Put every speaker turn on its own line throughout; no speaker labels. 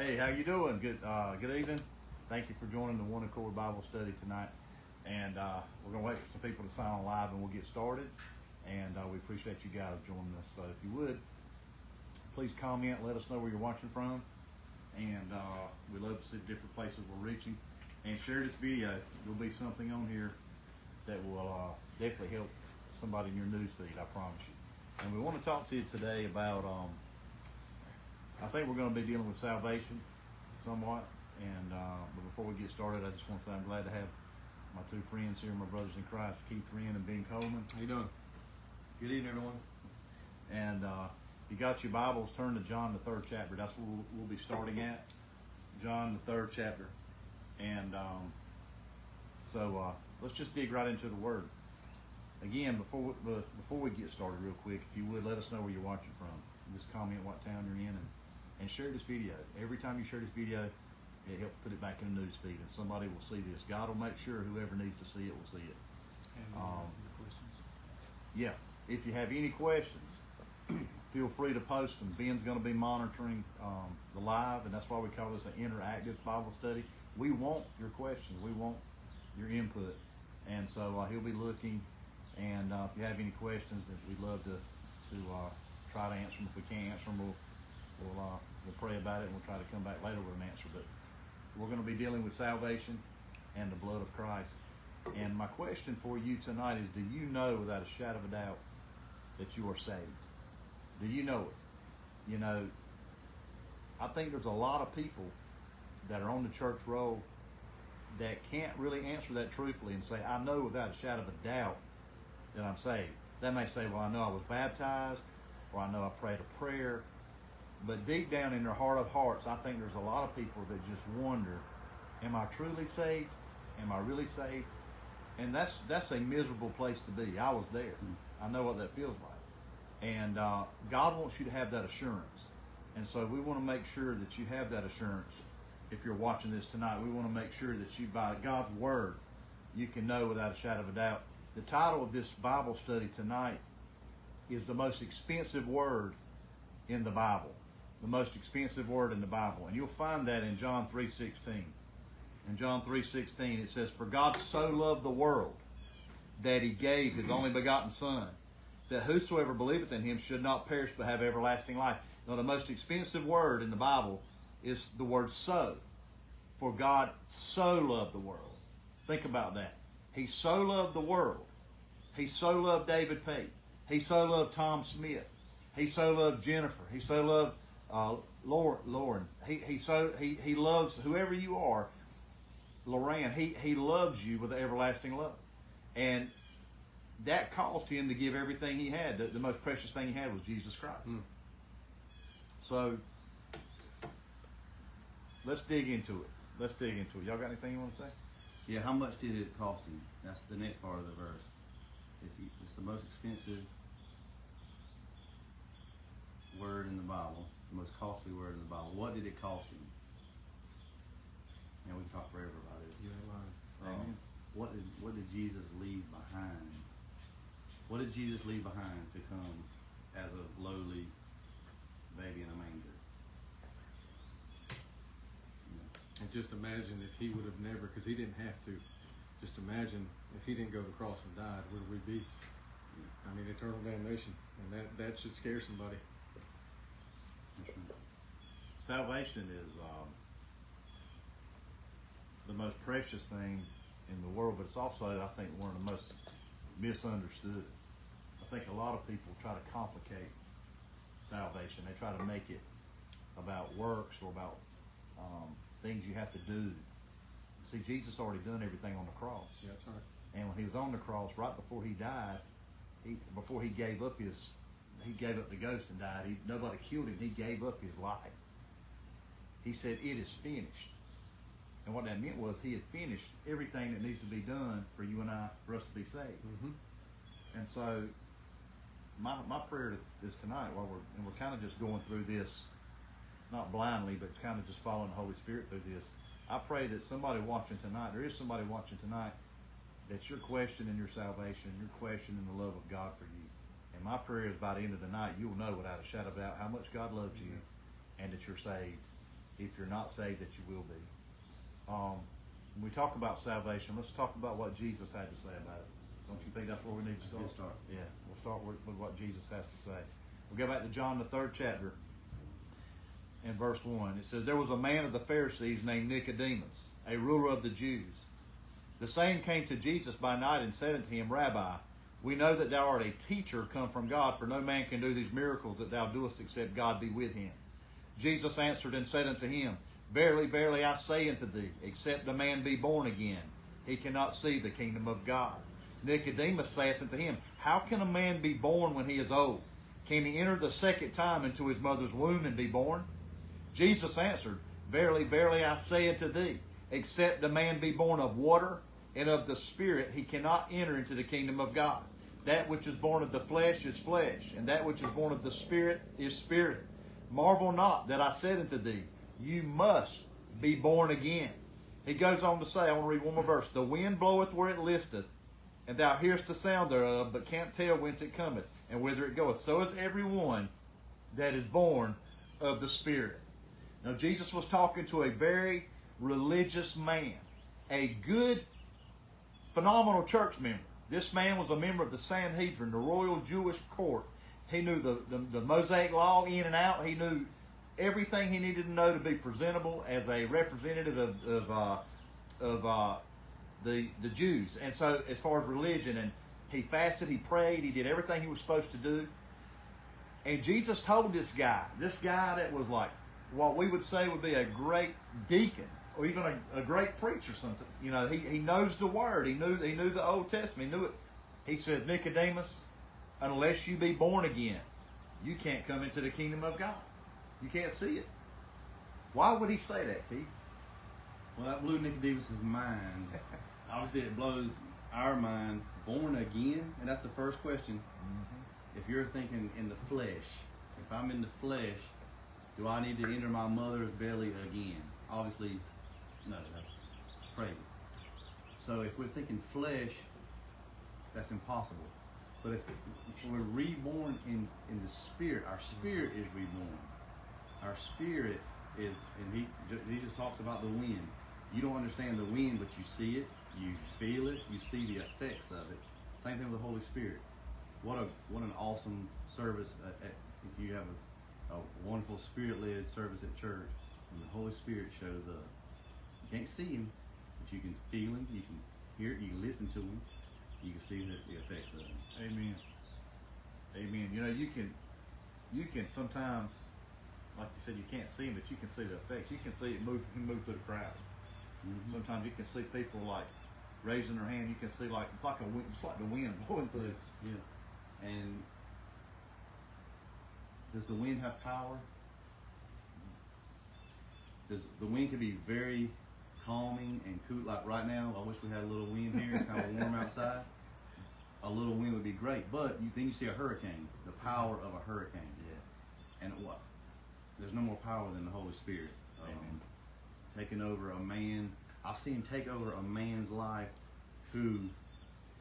Hey, how you doing? Good, uh, good evening. Thank you for joining the One Accord Bible Study tonight. And uh, we're gonna wait for some people to sign on live, and we'll get started. And uh, we appreciate you guys joining us. So if you would, please comment, let us know where you're watching from, and uh, we love to see different places we're reaching. And share this video. There'll be something on here that will uh, definitely help somebody in your news feed. I promise you. And we want to talk to you today about. Um, I think we're going to be dealing with salvation somewhat. And uh, but before we get started, I just want to say I'm glad to have my two friends here, my brothers in Christ, Keith Wren and Ben Coleman.
How you doing?
Good evening, everyone. And uh, you got your Bibles, turn to John the third chapter. That's where we'll, we'll be starting at. John the third chapter. And um, so uh, let's just dig right into the Word. Again, before we, before we get started, real quick, if you would let us know where you're watching from. Just comment what town you're in and, and share this video. Every time you share this video, it helps put it back in the news feed, and somebody will see this. God will make sure whoever needs to see it will see it. Um,
questions?
Yeah. If you have any questions, feel free to post them. Ben's going to be monitoring um, the live, and that's why we call this an interactive Bible study. We want your questions. We want your input, and so uh, he'll be looking. And uh, if you have any questions, we'd love to to uh, try to answer them. If we can't answer them, we'll we'll, uh, we'll pray about it and we'll try to come back later with an answer. But we're going to be dealing with salvation and the blood of Christ. And my question for you tonight is: Do you know without a shadow of a doubt that you are saved? Do you know it? You know, I think there's a lot of people that are on the church roll that can't really answer that truthfully and say, I know without a shadow of a doubt that I'm saved. They may say, Well, I know I was baptized, or I know I prayed a prayer. But deep down in their heart of hearts, I think there's a lot of people that just wonder, Am I truly saved? Am I really saved? And that's that's a miserable place to be. I was there. I know what that feels like. And uh, God wants you to have that assurance. And so we want to make sure that you have that assurance. If you're watching this tonight, we want to make sure that you, by God's word, you can know without a shadow of a doubt. The title of this Bible study tonight is the most expensive word in the Bible. The most expensive word in the Bible. And you'll find that in John 3.16. In John 3.16 it says, For God so loved the world that he gave his only begotten Son, that whosoever believeth in him should not perish but have everlasting life. Now the most expensive word in the Bible is the word so. For God so loved the world. Think about that. He so loved the world. He so loved David Pate. He so loved Tom Smith. He so loved Jennifer. He so loved uh, Lauren. Lauren. He, he so he, he loves whoever you are. Loran. He he loves you with everlasting love, and that caused him to give everything he had. The, the most precious thing he had was Jesus Christ. So let's dig into it. Let's dig into it. Y'all got anything you want to say?
Yeah, how much did it cost him? That's the next part of the verse. It's, it's the most expensive word in the Bible, the most costly word in the Bible. What did it cost him? And we can talk forever about it.
You ain't lying.
Um, what did what did Jesus leave behind? What did Jesus leave behind to come as a lowly baby in a manger?
And just imagine if he would have never, because he didn't have to. Just imagine if he didn't go to the cross and died, where would we be? I mean, eternal damnation, and that that should scare somebody.
Salvation is um, the most precious thing in the world, but it's also, I think, one of the most misunderstood. I think a lot of people try to complicate salvation. They try to make it about works or about um, things you have to do. See, Jesus already done everything on the cross.
Yeah, that's right.
And when he was on the cross, right before he died, he before he gave up his, he gave up the ghost and died. He, nobody killed him. He gave up his life. He said, "It is finished." And what that meant was he had finished everything that needs to be done for you and I, for us to be saved.
Mm-hmm.
And so, my my prayer is tonight, while we're and we're kind of just going through this, not blindly, but kind of just following the Holy Spirit through this. I pray that somebody watching tonight, there is somebody watching tonight, that you're questioning your salvation, you're questioning the love of God for you. And my prayer is by the end of the night, you'll know without a shadow of doubt how much God loves you, and that you're saved if you're not saved, that you will be. Um, when we talk about salvation, let's talk about what Jesus had to say about it. Don't you think that's where we need to start?
Start.
Yeah, we'll start with, with what Jesus has to say. We'll go back to John, the third chapter, and verse 1. It says, There was a man of the Pharisees named Nicodemus, a ruler of the Jews. The same came to Jesus by night and said unto him, Rabbi, we know that thou art a teacher come from God, for no man can do these miracles that thou doest except God be with him. Jesus answered and said unto him, Verily, verily, I say unto thee, except a man be born again, he cannot see the kingdom of God. Nicodemus saith unto him, How can a man be born when he is old? Can he enter the second time into his mother's womb and be born? Jesus answered, Verily, verily, I say unto thee, except a man be born of water and of the Spirit, he cannot enter into the kingdom of God. That which is born of the flesh is flesh, and that which is born of the Spirit is spirit. Marvel not that I said unto thee, You must be born again. He goes on to say, I want to read one more verse. The wind bloweth where it listeth, and thou hearest the sound thereof, but can't tell whence it cometh and whither it goeth. So is everyone that is born of the Spirit. Now, Jesus was talking to a very religious man, a good, phenomenal church member. This man was a member of the Sanhedrin, the royal Jewish court. He knew the, the, the Mosaic law in and out. He knew everything he needed to know to be presentable as a representative of, of, uh, of uh, the, the Jews. And so, as far as religion, and he fasted, he prayed, he did everything he was supposed to do. And Jesus told this guy, this guy that was like what we would say would be a great deacon or even a, a great preacher something. You know, he, he knows the word. He knew he knew the Old Testament. He knew it. He said, Nicodemus, unless you be born again, you can't come into the kingdom of God. You can't see it. Why would he say that, Keith?
Well, that blew Nicodemus's mind. Obviously, it blows our mind. Born again, and that's the first question. Mm-hmm. If you're thinking in the flesh, if I'm in the flesh, do I need to enter my mother's belly again? Obviously, no. That's crazy. So if we're thinking flesh, that's impossible. But if, if we're reborn in in the spirit, our mm-hmm. spirit is reborn. Our spirit is, and he Jesus talks about the wind. You don't understand the wind, but you see it, you feel it, you see the effects of it. Same thing with the Holy Spirit. What a what an awesome service! At, at, if you have a, a wonderful spirit-led service at church, and the Holy Spirit shows up. Can't see him, but you can feel him. You can hear. You can listen to him. You can see the, the effects of him.
Amen. Amen. You know, you can, you can sometimes, like you said, you can't see him, but you can see the effects. You can see it move, move through the crowd.
Mhm.
Sometimes you can see people like raising their hand. You can see like it's like a wind, it's like the wind blowing through.
Yeah. And does the wind have power? Does the wind can be very calming and cool? Like right now, I wish we had a little wind here. Kind of warm outside. A little wind would be great, but you, then you see a hurricane. The power of a hurricane.
Yeah.
And what? There's no more power than the Holy Spirit. Um, taking over a man. I've seen him take over a man's life who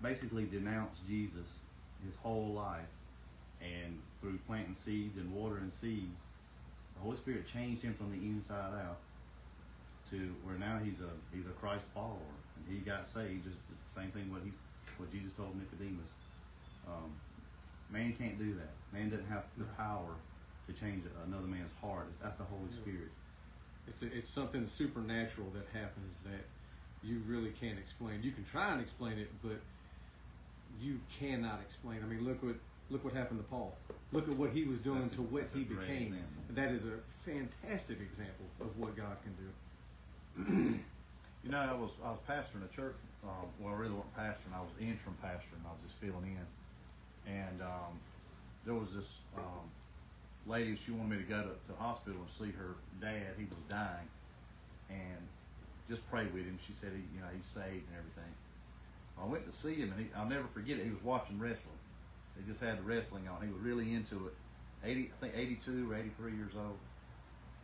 basically denounced Jesus his whole life. And through planting seeds and watering seeds, the Holy Spirit changed him from the inside out to where now he's a he's a Christ follower. And he got saved. Just the same thing what he's what Jesus told Nicodemus. Um, man can't do that. Man doesn't have the power to change another man's heart. That's the Holy Spirit.
It's, a, it's something supernatural that happens that you really can't explain. You can try and explain it, but you cannot explain. I mean, look what look what happened to Paul. Look at what he was doing
That's a-
to what he became.
example.
That is a fantastic example of what God can do.
You know, I was I was pastoring a church. Um, well, I really wasn't pastoring. I was interim pastor, and I was just filling in. And um, there was this um, lady. She wanted me to go to, to the hospital and see her dad. He was dying, and just pray with him. She said, he, you know, he's saved and everything. I went to see him, and he, I'll never forget it. He was watching wrestling. They just had the wrestling on. He was really into it. Eighty, I think, eighty-two or eighty-three years old,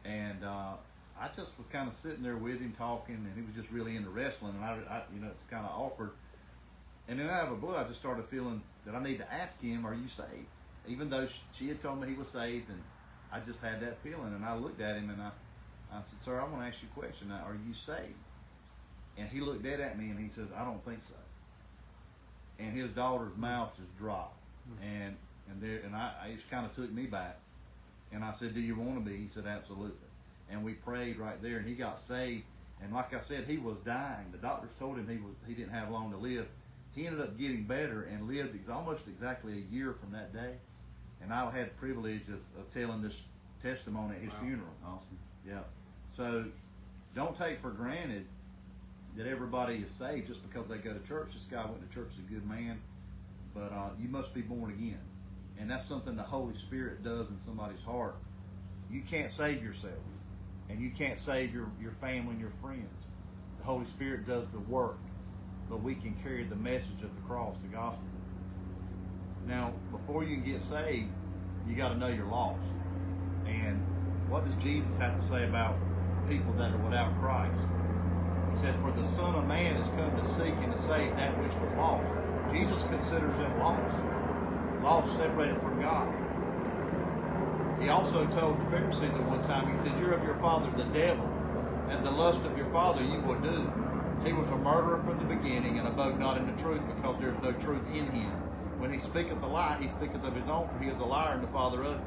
and uh, I just was kind of sitting there with him talking, and he was just really into wrestling, and I, I you know, it's kind of awkward. And then out of the blue, I just started feeling that I need to ask him, "Are you saved?" Even though she had told me he was saved, and I just had that feeling, and I looked at him and I, I said, sir, I want to ask you a question. Now, are you saved? And he looked dead at me and he says, I don't think so. And his daughter's mouth just dropped. Mm-hmm. And and there and I, I just kind of took me back. And I said, Do you want to be? He said, Absolutely. And we prayed right there, and he got saved. And like I said, he was dying. The doctors told him he was he didn't have long to live. He ended up getting better and lived ex- almost exactly a year from that day. And I had the privilege of, of telling this testimony at his
Wow.
funeral.
Awesome.
Yeah. So don't take for granted that everybody is saved just because they go to church. This guy went to church, is a good man, but uh, you must be born again. And that's something the Holy Spirit does in somebody's heart. You can't save yourself, and you can't save your, your family and your friends. The Holy Spirit does the work, but we can carry the message of the cross, the gospel. Now, before you can get saved, you got to know you're lost. And what does Jesus have to say about people that are without Christ? He says, For the Son of Man has come to seek and to save that which was lost. Jesus considers them lost, lost, separated from God. He also told the Pharisees at one time, He said, You're of your father the devil, and the lust of your father you will do. He was a murderer from the beginning and abode not in the truth because there is no truth in him. When he speaketh a lie, he speaketh of his own, for he is a liar and the father of it.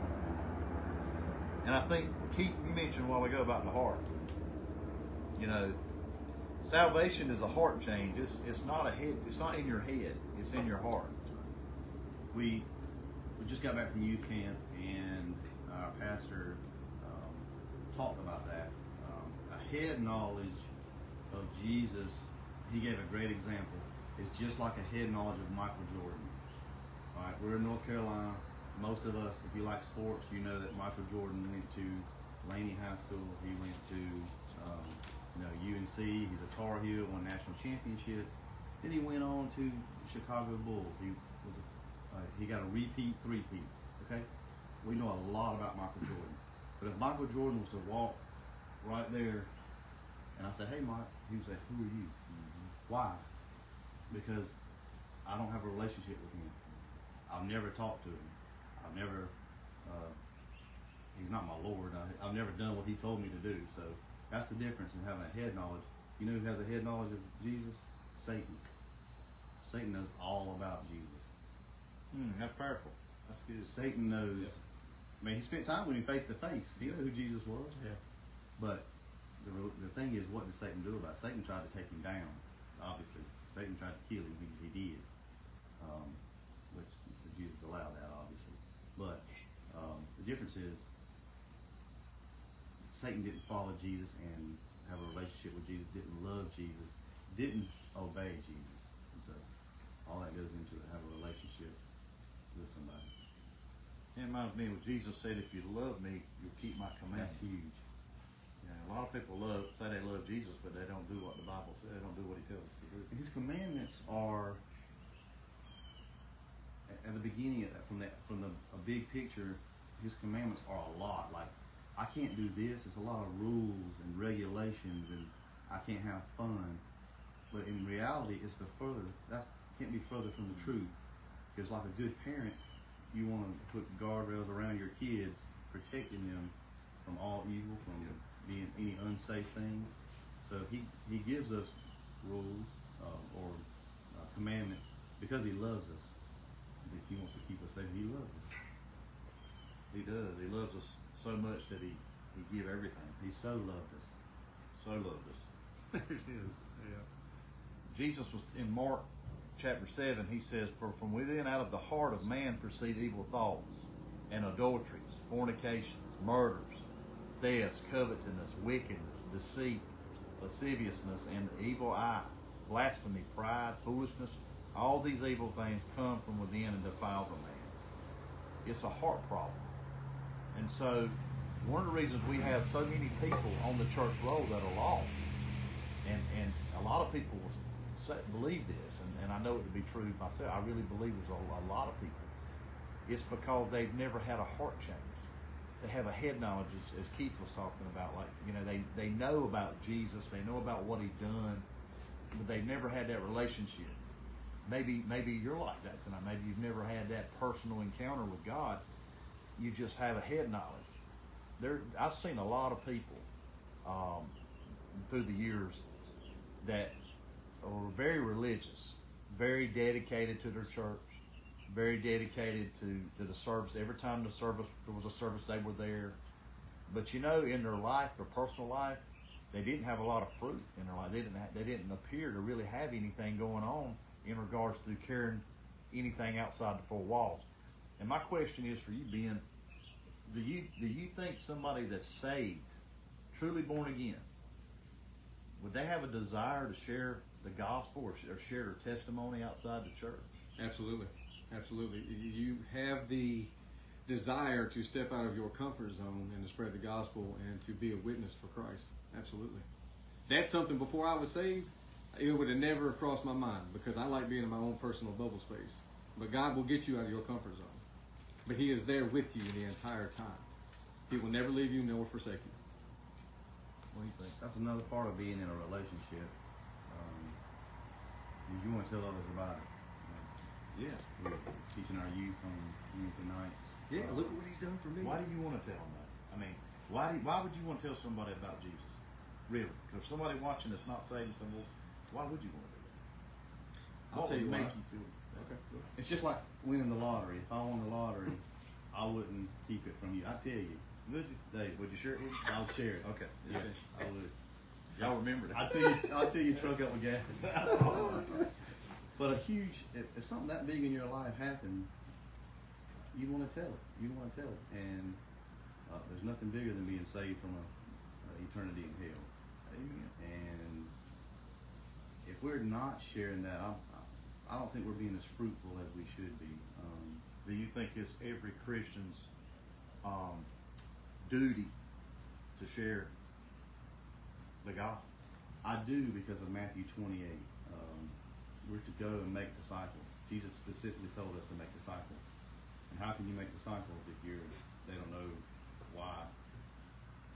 And I think Keith, mentioned a while ago about the heart. You know, salvation is a heart change. It's it's not a head. It's not in your head. It's in your heart.
We we just got back from youth camp, and our pastor um, talked about that. Um, a head knowledge of Jesus, he gave a great example. Is just like a head knowledge of Michael Jordan. All right, we're in North Carolina. Most of us, if you like sports, you know that Michael Jordan went to Laney High School. He went to um, you know UNC. He's a Tar Heel, won national championship. Then he went on to Chicago Bulls. He was a uh, he got a repeat, three-peat. Okay, we know a lot about Michael Jordan. But if Michael Jordan was to walk right there, and I said, "Hey, Mike," he would say, "Who are you? Why?" Because I don't have a relationship with him. I've never talked to him. I've never. Uh, he's not my Lord. I, I've never done what he told me to do. So that's the difference in having a head knowledge. You know who has a head knowledge of Jesus? Satan. Satan knows all about Jesus.
Hmm, that's powerful. That's good.
Satan knows. I mean, he spent time with him face to face. He knew who Jesus was.
Yeah.
But the, the thing is, what did Satan do about it? Satan tried to take him down, obviously. Satan tried to kill him. He, he did. Um, which Jesus allowed that, obviously. But um, the difference is, Satan didn't follow Jesus and have a relationship with Jesus, didn't love Jesus, didn't obey Jesus. And so all that goes into it, have a relationship with somebody.
It reminds me what Jesus said, if you love me, you'll keep my
That's
commandments.
huge.
You know, a lot of people love say they love Jesus, but they don't do what the Bible says. They don't do what he tells us to do.
His commandments are at- the beginning of, that, from that from the a big picture. His commandments are a lot. Like I can't do this. It's a lot of rules and regulations, and I can't have fun. But in reality, it's the further that can't be further from the truth. Because like a good parent, you want to put guardrails around your kids, protecting them from all evil, from being any unsafe thing. So he he gives us rules uh, or uh, commandments because he loves us. If he wants to keep us safe, he loves us.
He does. He loves us so much that he he give everything.
He so loved us.
So loved us.
There it is. Yeah.
Jesus was in Mark chapter 7, he says, For from within out of the heart of man proceed evil thoughts, and adulteries, fornications, murders, thefts, covetousness, wickedness, deceit, lasciviousness, and the evil eye, blasphemy, pride, foolishness. All these evil things come from within and defile the man. It's a heart problem. And so, one of the reasons we have so many people on the church roll that are lost and and a lot of people will believe this, and, and I know it to be true myself. I really believe there's a, a lot of people. It's because they've never had a heart change. They have a head knowledge, as, as Keith was talking about. Like you know, they they know about Jesus, they know about what He done, but they've never had that relationship. Maybe maybe you're like that tonight. Maybe you've never had that personal encounter with God. You just have a head knowledge. There, I've seen a lot of people um, through the years that are very religious, very dedicated to their church, very dedicated to, to the service. Every time the service there was a service, they were there. But you know, in their life, their personal life, they didn't have a lot of fruit in their life. They didn't. Ha- they didn't appear to really have anything going on in regards to carrying anything outside the four walls. And my question is for you, Ben, do you do you think somebody that's saved, truly born again, would they have a desire to share the gospel or, or share their testimony outside the church?
Absolutely, absolutely. You have the desire to step out of your comfort zone and to spread the gospel and to be a witness for Christ. Absolutely. That's something before I was saved, it would have never crossed my mind because I like being in my own personal bubble space. But God will get you out of your comfort zone. But He is there with you the entire time. He will never leave you nor forsake you.
What do you think?
That's another part of being in a relationship. Um, you want to tell others about it.
Yeah.
We're teaching our youth on Wednesday nights.
Yeah,
Uh,
look what he's done for me. Why do you want to tell them that? I mean, why do why would you want to tell somebody about Jesus? Really? Because if somebody watching that's not saved, saying, well, why would you want to do that?
I'll
what
tell you
make
why.
you feel? Okay.
It's just like winning the lottery. If I won the lottery, I wouldn't keep it from you. I tell you,
Would you?
Dave,
Would you share it with me?
I'll share it.
Okay.
Yes, I would.
Y'all remember that?
I'll fill you. I'll fill your truck up with gas. but a huge, if, if something that big in your life happened, you want to tell it. You want to tell it, and uh, there's nothing bigger than being saved from a, eternity in hell.
Amen.
And if we're not sharing that, I'm, I I don't think we're being as fruitful as we should be. Um,
Do you think it's every Christian's um, duty to share gospel?
I do because of Matthew 28. Um, we're to go and make disciples. Jesus specifically told us to make disciples. And how can you make disciples if you're they don't know why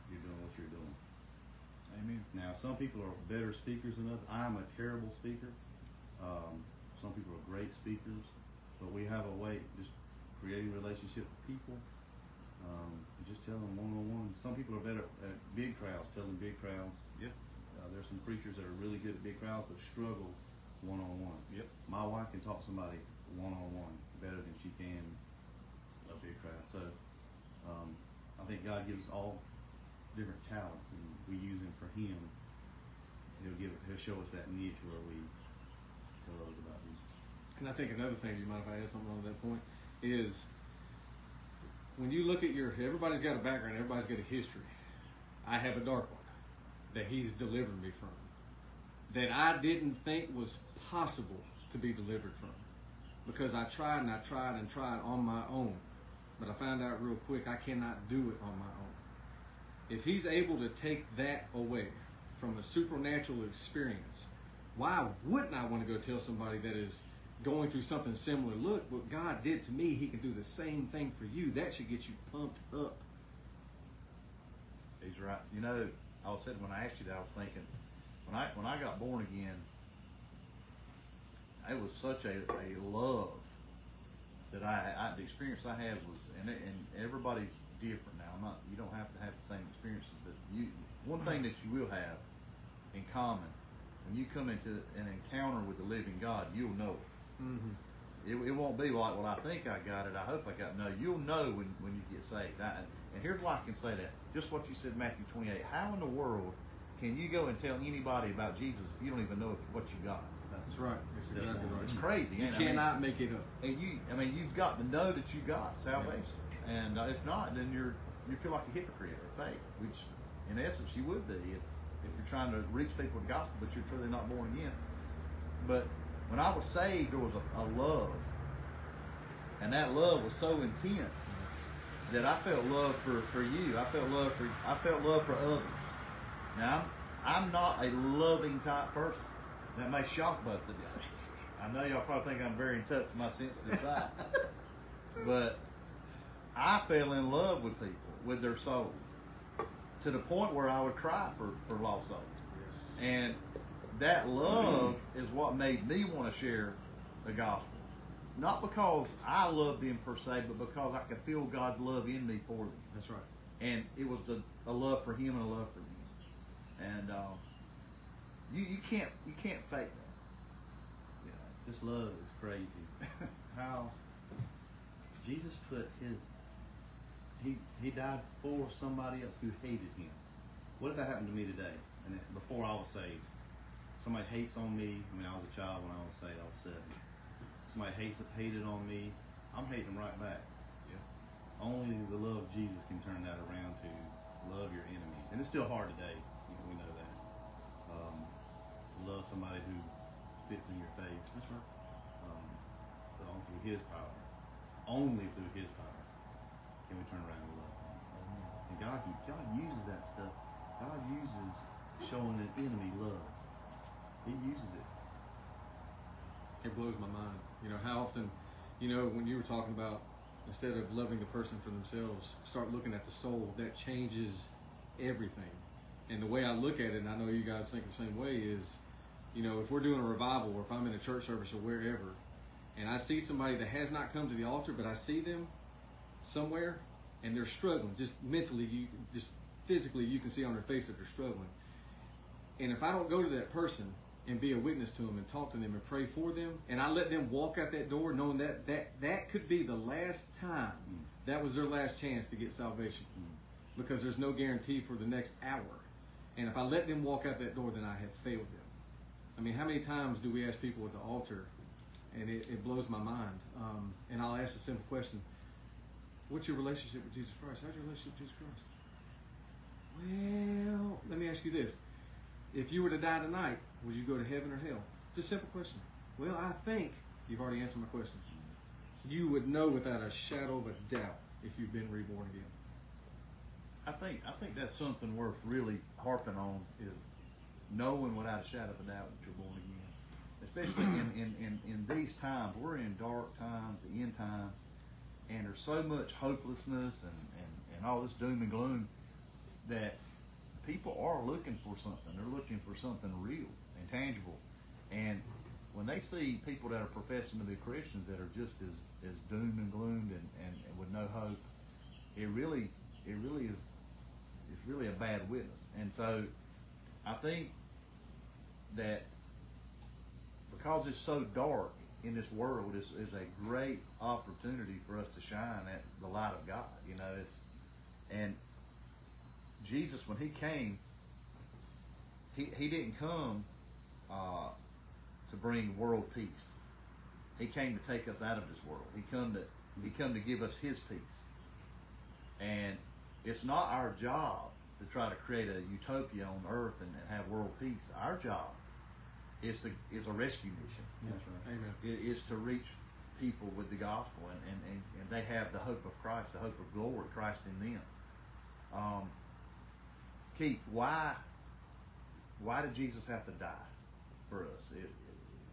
you're doing what you're doing?
Amen.
Now, some people are better speakers than others. I'm a terrible speaker. Um, some people are great speakers, but we have a way just creating relationship with people. Um, just tell them one on one. Some people are better at big crowds, telling big crowds.
Yeah.
Uh, there's some preachers that are really good at big crowds, but struggle one on one.
Yep.
My wife can talk to somebody one on one better than she can a big crowd. So um, I think God gives us all different talents, and we use them for Him. He'll give, He'll show us that niche where we tell others about Him.
And I think another thing, you mind if I add something on that point? Is when you look at your, everybody's got a background, everybody's got a history. I have a dark one that he's delivered me from, that I didn't think was possible to be delivered from. Because I tried and I tried and tried on my own. But I found out real quick I cannot do it on my own. If he's able to take that away from a supernatural experience, why wouldn't I want to go tell somebody that is going through something similar? Look, what God did to me, He can do the same thing for you. That should get you pumped up.
He's right. You know, I was saying when I asked you that, I was thinking when I when I got born again, it was such a, a love that I, I the experience I had was and it, and everybody's different now. I'm not you don't have to have the same experiences, but you one thing that you will have in common when you come into an encounter with the living God, you'll know it.
Mm-hmm.
It, it won't be like, well, I think I got it. I hope I got it. No, you'll know when, when you get saved. I, and here's why I can say that. Just what you said, Matthew 28. How in the world can you go and tell anybody about Jesus if you don't even know what you got?
That's right. That's exactly
It's
right.
crazy.
You
ain't it? I mean,
cannot make it up.
and you, I mean, you've got to know that you got salvation. And uh, if not, then you're you feel like a hypocrite or fake, which in essence you would be if, if you're trying to reach people with the gospel, but you're truly not born again. But when I was saved, there was a, a love, and that love was so intense that I felt love for, for you. I felt love for I felt love for others. Now I'm, I'm not a loving type person. That may shock both of you. I know y'all probably think I'm very in touch with my sensitive side, but I fell in love with people, with their soul, to the point where I would cry for, for lost souls. And that love is what made me want to share the gospel. Not because I love them per se, but because I could feel God's love in me for them.
That's right.
And it was the, a love for Him and a love for me. and um, you you can't you can't fake that. Know,
This love is crazy. How Jesus put his he he died for somebody else who hated him. What if that happened to me today? And before I was saved, somebody hates on me. I mean, I was a child when I was saved. I was seven. Somebody hates hated on me. I'm hating them right back.
Yeah.
Only the love of Jesus can turn that around to love your enemies, and it's still hard today. You know, we know that. Um, to love somebody who fits in your face.
that's right.
um, but only through His power. Only through His power can we turn around and love them. And God, God uses that stuff. God uses showing an enemy love. He uses it.
It blows my mind. You know, how often, you know, when you were talking about instead of loving the person for themselves, start looking at the soul, that changes everything. And the way I look at it, and I know you guys think the same way, is, you know, if we're doing a revival or if I'm in a church service or wherever, and I see somebody that has not come to the altar, but I see them somewhere and they're struggling, just mentally, you just physically, you can see on their face that they're struggling. And if I don't go to that person and be a witness to them and talk to them and pray for them, and I let them walk out that door knowing that that, that could be the last time that was their last chance to get salvation. Because there's no guarantee for the next hour. And if I let them walk out that door, then I have failed them. I mean, how many times do we ask people at the altar, and it, it blows my mind. Um, and I'll ask a simple question What's your relationship with Jesus Christ? How's your relationship with Jesus Christ? Well, let me ask you this. If you were to die tonight, would you go to heaven or hell? Just a simple question. Well, I think you've already answered my question. You would know without a shadow of a doubt if you've been reborn again.
I think I think that's something worth really harping on is knowing without a shadow of a doubt that you're born again. Especially in, in, in, in these times, we're in dark times, the end times, and there's so much hopelessness and, and, and all this doom and gloom that people are looking for something. They're looking for something real and tangible. And when they see people that are professing to be Christians that are just as, as doomed and gloomed and, and, and with no hope, it really it really is it's really a bad witness. And so I think that because it's so dark in this world is, is a great opportunity for us to shine at the light of God. You know, it's and Jesus when he came, he he didn't come uh, to bring world peace. He came to take us out of this world. He come to he come to give us his peace. And it's not our job to try to create a utopia on earth and, and have world peace. Our job is to is a rescue mission.
That's right.
Amen.
It is to reach people with the gospel and, and, and, and they have the hope of Christ, the hope of glory, Christ in them. Um, Keith, why why did Jesus have to die for us? It,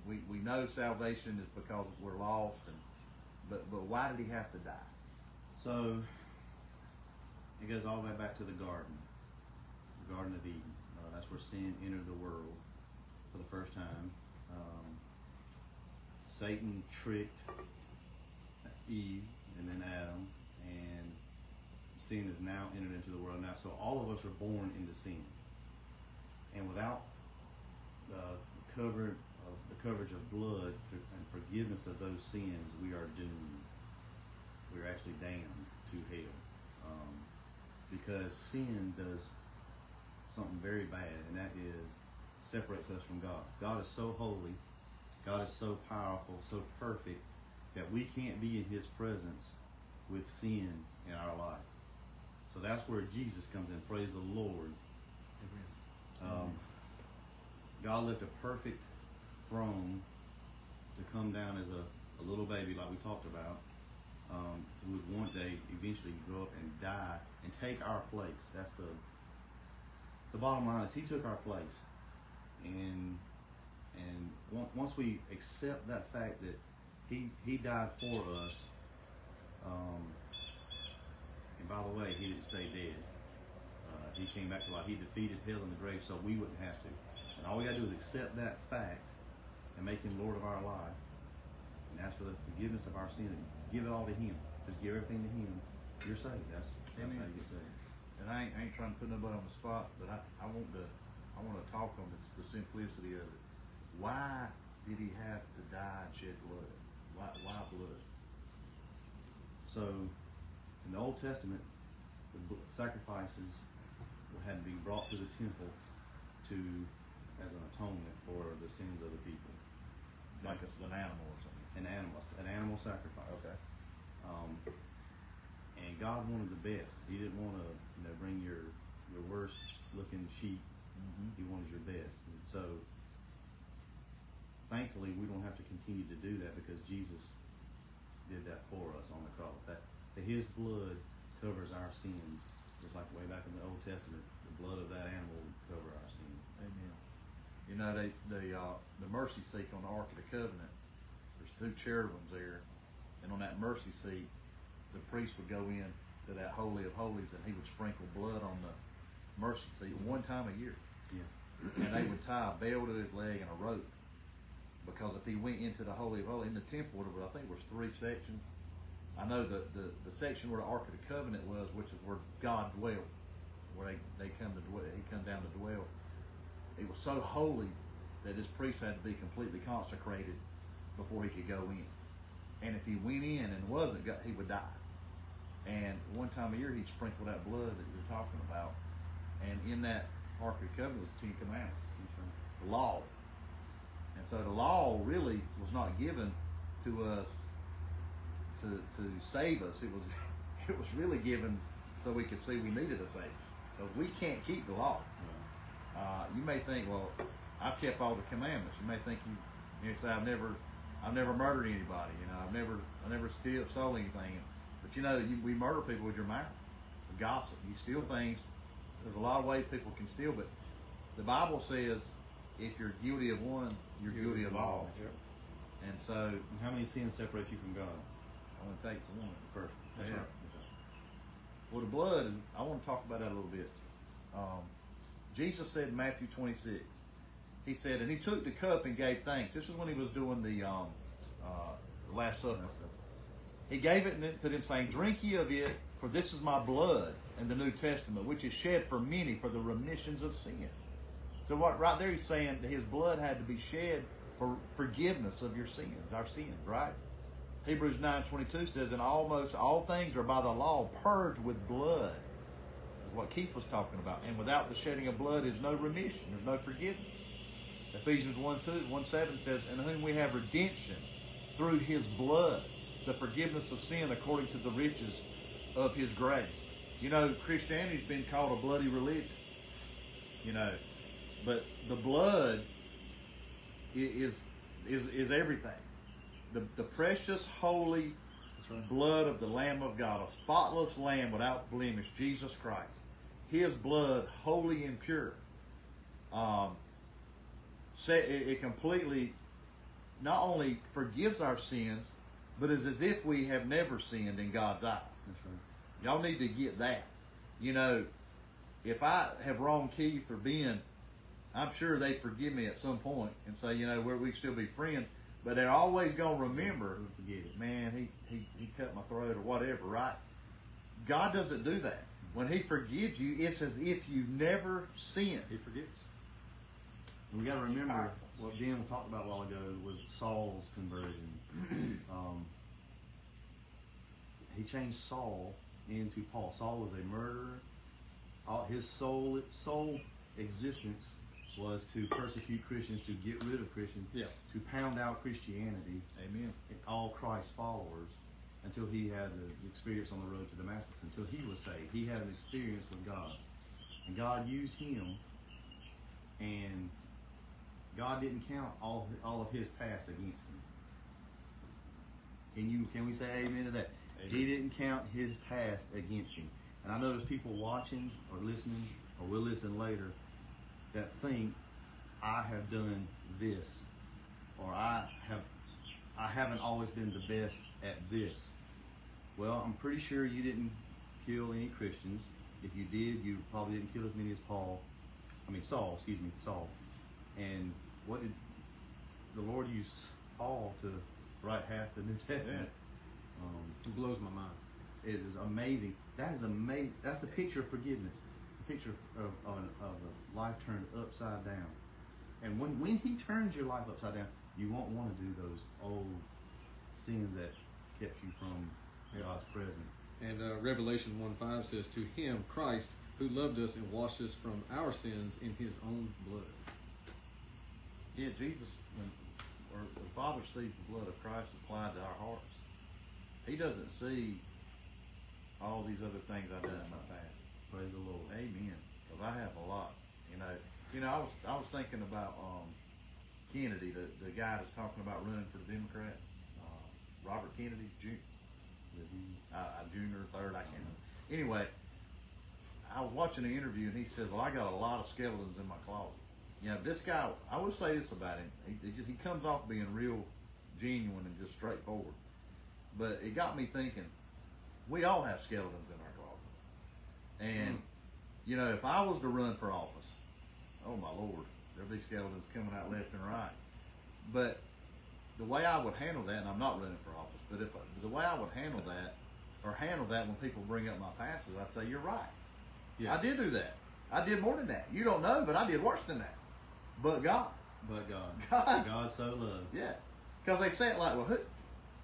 we, we know salvation is because we're lost, and but but why did he have to die?
So it goes all the way back to the garden, the Garden of Eden. Uh, that's where sin entered the world for the first time. Um, Satan tricked Eve and then Adam, and sin is now entered into the world now. So all of us are born into sin, and without uh, cover of the coverage of blood and forgiveness of those sins, we are doomed. We're actually damned to hell um, because sin does something very bad, and that is separates us from God. God is so holy, God is so powerful, so perfect that we can't be in His presence with sin in our life. So that's where Jesus comes in. Praise the Lord. Um, God left a perfect throne to come down as a, a little baby, like we talked about, um, who would one day eventually grow up and die and take our place. That's the the bottom line is He took our place, and and once we accept that fact that He He died for us, um, and by the way, He didn't stay dead. Uh, he came back to life. He defeated hell and the grave, so we wouldn't have to. And all we got to do is accept that fact and make Him Lord of our life, and ask for the forgiveness of our sin, and give it all to Him. Just give everything to Him. You're saved. That's, that's how you get saved.
And I ain't, I ain't trying to put nobody on the spot, but I, I want to I want to talk on this, the simplicity of it. Why did he have to die and shed blood? Why, why blood?
So, in the Old Testament, the sacrifices had to be brought to the temple to as an atonement for the sins of the people.
Like a, an animal or something?
An animal, an animal sacrifice. Um, and God wanted the best. He didn't want to, you know, bring your your worst looking sheep.
Mm-hmm.
He wanted your best. And so, thankfully, we don't have to continue to do that because Jesus did that for us on the cross. That, that His blood covers our sins, just like way back in the Old Testament, the blood of that animal would cover our sins.
Amen. You know, they, the, uh, the mercy seat on the Ark of the Covenant, there's two cherubims there, and on that mercy seat, the priest would go in to that Holy of Holies and he would sprinkle blood on the mercy seat one time a year.
Yeah.
And they would tie a bell to his leg and a rope. Because if he went into the Holy of Holies, in the temple, I think there was three sections. I know the, the, the section where the Ark of the Covenant was, which is where God dwelled, where they, they come to dwell, he come down to dwell. It was so holy that his priest had to be completely consecrated before he could go in. And if he went in and wasn't, go- he would die. And one time a year, he'd sprinkle that blood that you're talking about. And in that Ark of the Covenant was Ten Commandments, the law. And so the law really was not given to us to, to save us. It was it was really given so we could see we needed a savior. Because we can't keep the law. Uh, you may think, well, I've kept all the commandments. You may think you, you say, I've never, I've never murdered anybody. You know, I've never, I never steal, stole anything. But you know, you, we murder people with your mouth, with gossip. You steal things. There's a lot of ways people can steal, but the Bible says if you're guilty of one, you're guilty of all.
Yep.
And so,
And how many sins separate you from God?
Only takes one.
Perfect. That's
Yeah.
right.
Well, the blood, is, I want to talk about that a little bit. Um, Jesus said in Matthew 26, he said, and he took the cup and gave thanks. This is when he was doing the um, uh, Last Supper. He gave it to them, saying, Drink ye of it, for this is my blood in the New Testament, which is shed for many for the remissions of sin. So what right there he's saying that his blood had to be shed for forgiveness of your sins, our sins, right? Hebrews 9.22 says, And almost all things are by the law purged with blood. Is what Keith was talking about. And without the shedding of blood is no remission. There's no forgiveness. Ephesians 1, 2, 1 7 says, In whom we have redemption through his blood, the forgiveness of sin according to the riches of his grace. You know, Christianity's been called a bloody religion. You know, but the blood is is is everything. The the precious holy
right.
blood of the Lamb of God, a spotless lamb without blemish, Jesus Christ. His blood, holy and pure. Um, say, it, completely not only forgives our sins, but is as if we have never sinned in God's eyes.
That's right.
Y'all need to get that. You know, if I have wronged Keith or Ben, I'm sure they'd forgive me at some point and say, you know, where we still be friends. But they're always gonna remember,
forget it.
man, he, he, he cut my throat or whatever, right? God doesn't do that. When he forgives you, it's as if you've never sinned.
He forgives.
We got to remember what Dan talked about a while ago was Saul's conversion. um, he changed Saul into Paul. Saul was a murderer. All, his sole sole existence was to persecute Christians, to get rid of Christians,
Yeah.
to pound out Christianity
Amen.
and all Christ followers until he had the experience on the road to Damascus, until he was saved. He had an experience with God. And God used him, and God didn't count all, all of his past against him. Can you can we say amen to that? He didn't count his past against him. And I know there's people watching or listening, or will listen later, that think I have done this, or I have I haven't always been the best at this. Well, I'm pretty sure you didn't kill any Christians. If you did, you probably didn't kill as many as Paul. I mean Saul, excuse me, Saul. And what did the Lord use Paul to write half the New Testament? Um,
It blows my mind.
it is amazing. That is amazing. That's the picture of forgiveness. Picture of, of, of a life turned upside down. And when, when he turns your life upside down, you won't want to do those old sins that kept you from God's presence.
And uh, Revelation 1 5 says, To him, Christ, who loved us and washed us from our sins in his own blood.
Yeah, Jesus, when, or the Father sees the blood of Christ applied to our hearts. He doesn't see all these other things I've done in my past.
Praise the Lord.
Amen. Because I have a lot. You know, you know, I was I was thinking about um, Kennedy, the, the guy that's talking about running for the Democrats. Uh, Robert Kennedy, Jr. Uh, junior, third, I can't remember. Anyway, I was watching the interview and he said, "Well, I got a lot of skeletons in my closet." You know, this guy, I would say this about him. He, he, just, he comes off being real genuine and just straightforward. But it got me thinking, we all have skeletons in our. And, you know, if I was to run for office, oh my Lord, there'd be skeletons coming out left and right. But the way I would handle that, and I'm not running for office, but if the way I would handle that, or handle that when people bring up my past, is I say, you're right. Yeah. I did do that. I did more than that. You don't know, but I did worse than that. But God.
But God.
God.
God so loved.
Yeah. Because they say it like, well, who,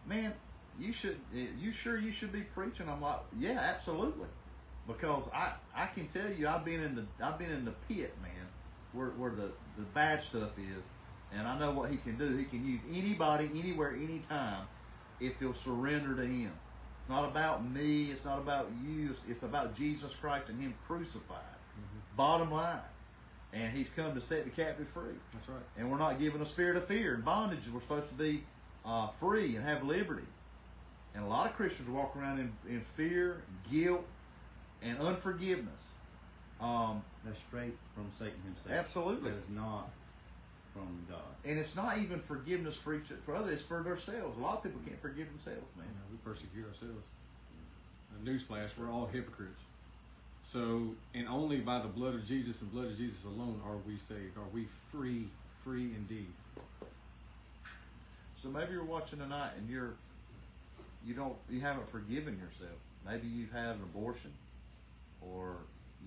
man, you should, eh, you sure you should be preaching? I'm like, yeah, absolutely. Because I, I can tell you, I've been in the, I've been in the pit, man, where, where the, the bad stuff is. And I know what he can do. He can use anybody, anywhere, anytime, if they'll surrender to him. It's not about me. It's not about you. It's, it's about Jesus Christ and him crucified. Mm-hmm. Bottom line and he's come to set the captive free.
That's right.
And we're not given a spirit of fear and bondage. We're supposed to be uh, free and have liberty. And a lot of Christians walk around in, in fear, guilt, and unforgiveness. Um,
That's straight from Satan himself.
Absolutely.
That is not from God.
And it's not even forgiveness for each for others. It's for themselves. A lot of people can't forgive themselves, man.
Yeah, we persecute ourselves. A newsflash: we're all hypocrites. So, and only by the blood of Jesus and blood of Jesus alone are we saved. Are we free, free indeed?
So maybe you're watching tonight and you're you don't you haven't forgiven yourself. Maybe you've had an abortion, or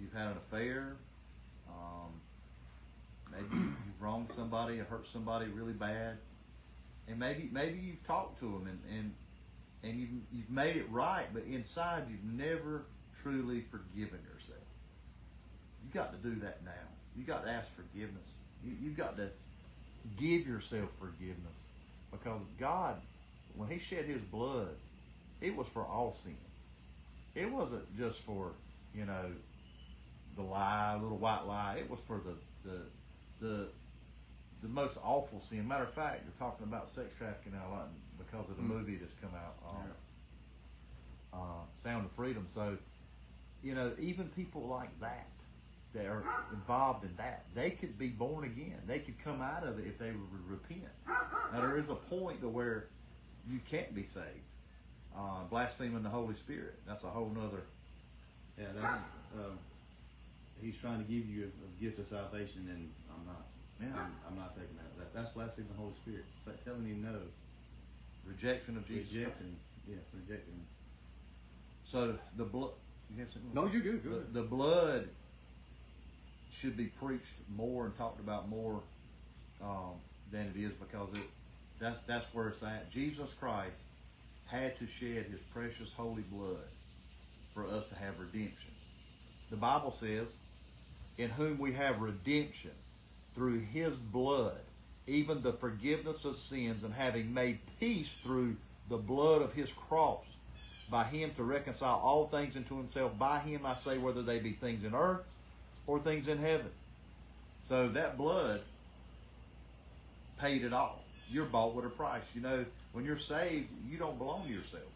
you've had an affair. Um, maybe you've wronged somebody or hurt somebody really bad, and maybe maybe you've talked to them and and and you've you've made it right, but inside you've never truly forgiven yourself. You got to do that now. You got to ask forgiveness. You, you've got to give yourself forgiveness because God, when He shed His blood, it was for all sin. It wasn't just for you know the lie, little white lie. It was for the the the the most awful sin. Matter of fact, you're talking about sex trafficking now a lot because of the mm. movie that's come out, um, yeah. uh, Sound of Freedom. So you know, even people like that that are involved in that, they could be born again. They could come out of it if they would repent. Now there is a point to where you can't be saved. Uh, blaspheming the Holy Spirit. That's a whole nother.
Yeah, that's. Uh, he's trying to give you a, a, gift of salvation, and I'm not. Yeah. I'm, I'm not taking that. that. That's blaspheming the Holy Spirit. It's like telling you no.
Rejection of Jesus.
Rejection. Yeah, rejecting.
So the blood
you have something? No, you're good. Good.
The, the blood should be preached more and talked about more um, than it is because it that's that's where it's at. Jesus Christ had to shed His precious holy blood for us to have redemption. The Bible says, "In whom we have redemption through His blood, even the forgiveness of sins, and having made peace through the blood of His cross." by him to reconcile all things unto himself. By him I say, whether they be things in earth or things in heaven. So that blood paid it all. You're bought with a price. You know, when you're saved, you don't belong to yourself.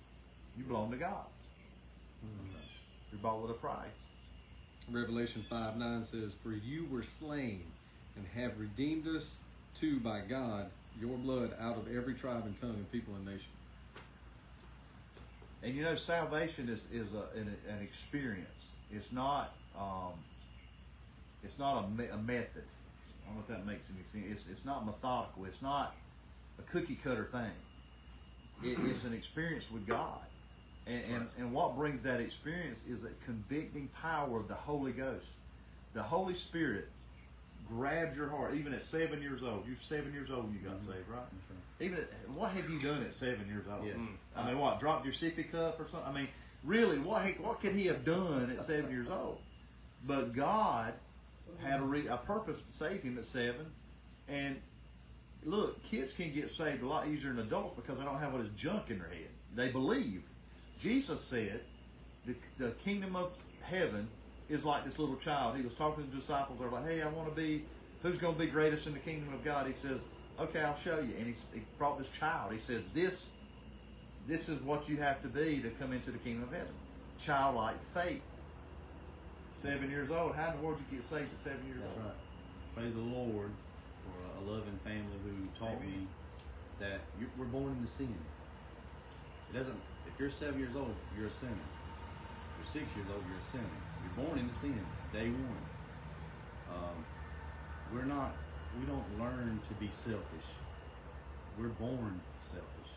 You belong to God. Mm-hmm. You're bought with a price.
Revelation 5 9 says, For you were slain and have redeemed us too by God, your blood out of every tribe and tongue and people and nation.
And you know, salvation is is a, an, an experience. It's not um, it's not a, me- a, method. I don't know if that makes any sense. It's it's not methodical. It's not a cookie cutter thing. It, it's an experience with God. And, and, and what brings that experience is a convicting power of the Holy Ghost. the Holy Spirit grabs your heart, even at seven years old. You're seven years old when you got
Mhm.
saved, right?
That's right.
Even at, what have you done at seven years old?
Yeah.
I mean, what? Dropped your sippy cup or something? I mean, really, what what could he have done at seven years old? But God had a, re, a purpose to save him at seven, and look, kids can get saved a lot easier than adults because they don't have all this junk in their head. They believe. Jesus said, the, the kingdom of heaven is like this little child. He was talking to the disciples. They're like, hey, I want to be, who's going to be greatest in the kingdom of God? He says, okay, I'll show you. And he, he brought this child. He said, this, this is what you have to be to come into the kingdom of heaven. Childlike faith. Seven years old. How in the world did you get saved at seven years
That's
old?
right. Praise the Lord for a loving family who taught me that you, we're born into sin. It doesn't. If you're seven years old, you're a sinner. If you're six years old, you're a sinner. You're born into sin, day one. Um, we're not. We don't learn to be selfish. We're born selfish.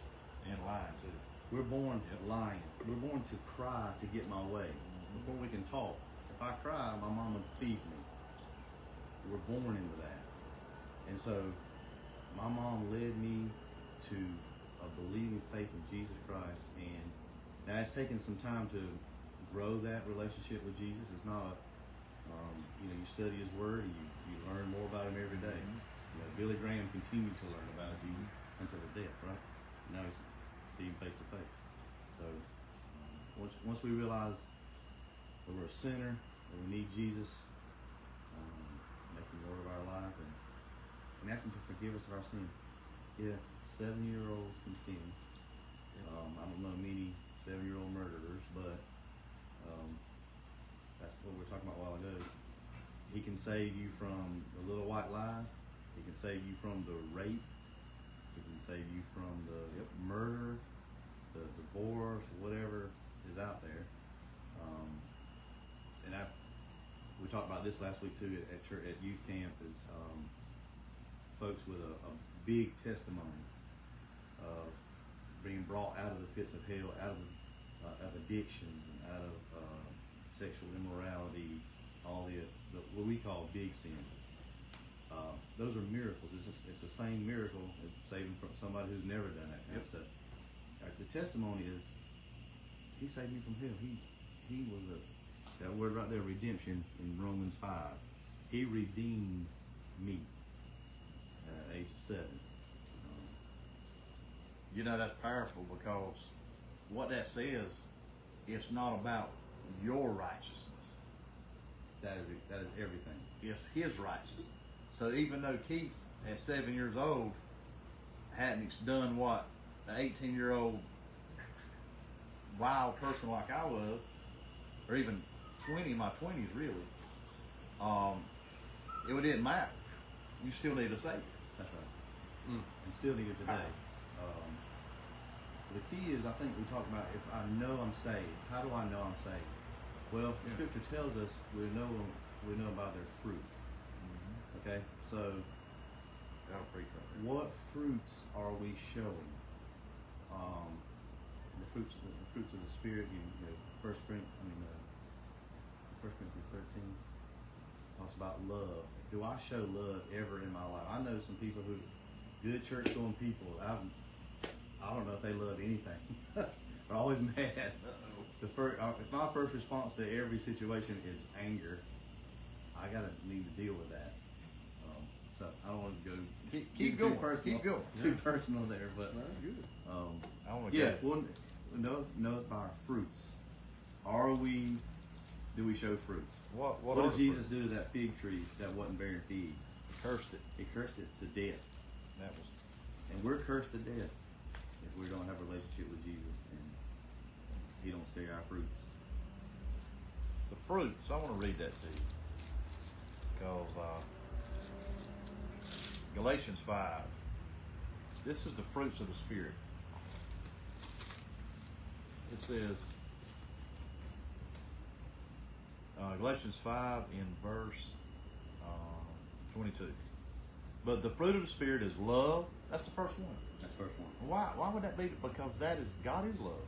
And lying too.
We're born at lying. We're born to cry to get my way. Before we can talk, if I cry, my mama feeds me. We're born into that. And so, my mom led me to a believing faith in Jesus Christ. And now it's taken some time to grow that relationship with Jesus. It's not um, you know, you study His Word and you, you learn more about Him every day. You know, Billy Graham continued to learn about Jesus until his death, right? Now he's seeing face to face. So um, once once we realize that we're a sinner, that we need Jesus, um, make him Lord of our life, and, and ask him to forgive us of our sin. Yeah, seven year olds can sin. Um, I don't know many seven year old murderers, but um, that's what we were talking about a while ago. He can save you from the little white lie. He can save you from the rape. He can save you from the murder, the divorce, whatever is out there. Um, and I, we talked about this last week too at, at, at youth camp is um, folks with a, a big testimony of being brought out of the pits of hell, out of uh, of addictions and out of uh, sexual immorality, all the, the what we call big sin. Uh, those are miracles. It's, a, it's the same miracle as saving from somebody who's never done that kind of stuff. Uh, the testimony is he saved me from hell. He he was a that word right there, redemption in Romans five. He redeemed me at age of seven. Um,
You know, that's powerful because what that says, it's not about your righteousness.
that is that is everything.
It's his righteousness. So even though Keith, at seven years old, hadn't done what the 18 year old wild person like I was, or even 20 my 20s really, um, it didn't matter. You still need a savior.
That's right.
Mm.
And still it today. Um, the key is, I think we talked about if I know I'm saved. How do I know I'm saved? Well,
Yeah.
Scripture tells us we know we know by their fruit. Okay, so
That'll preach right there.
what fruits are we showing? Um, the fruits, the, the fruits of the Spirit. You, you know, First Corinthians, I mean, uh, First Corinthians thirteen talks about love. Do I show love ever in my life? I know some people who, good church going people. I've, I don't know if they love anything. They're always mad. The first, uh, if my first response to every situation is anger, I gotta need to deal with that. Um, so I don't want to go
Keep, keep
too
going.
personal,
Keep going.
too personal there, but um,
I want to
yeah, well, know know it by our fruits. Are we? Do we show fruits?
What,
What,
what,
did Jesus do to that fig tree that wasn't bearing figs?
He cursed it?
He cursed it to death,
That was
and we're cursed to death if we don't have a relationship with Jesus and He don't see our fruits.
the fruits. I want to read that to you because uh, Galatians five. This is the fruits of the spirit. It says uh, Galatians five in verse uh, twenty-two. But the fruit of the spirit is love. That's the first one.
That's the first one.
Why? Why would that be? Because that is God is love.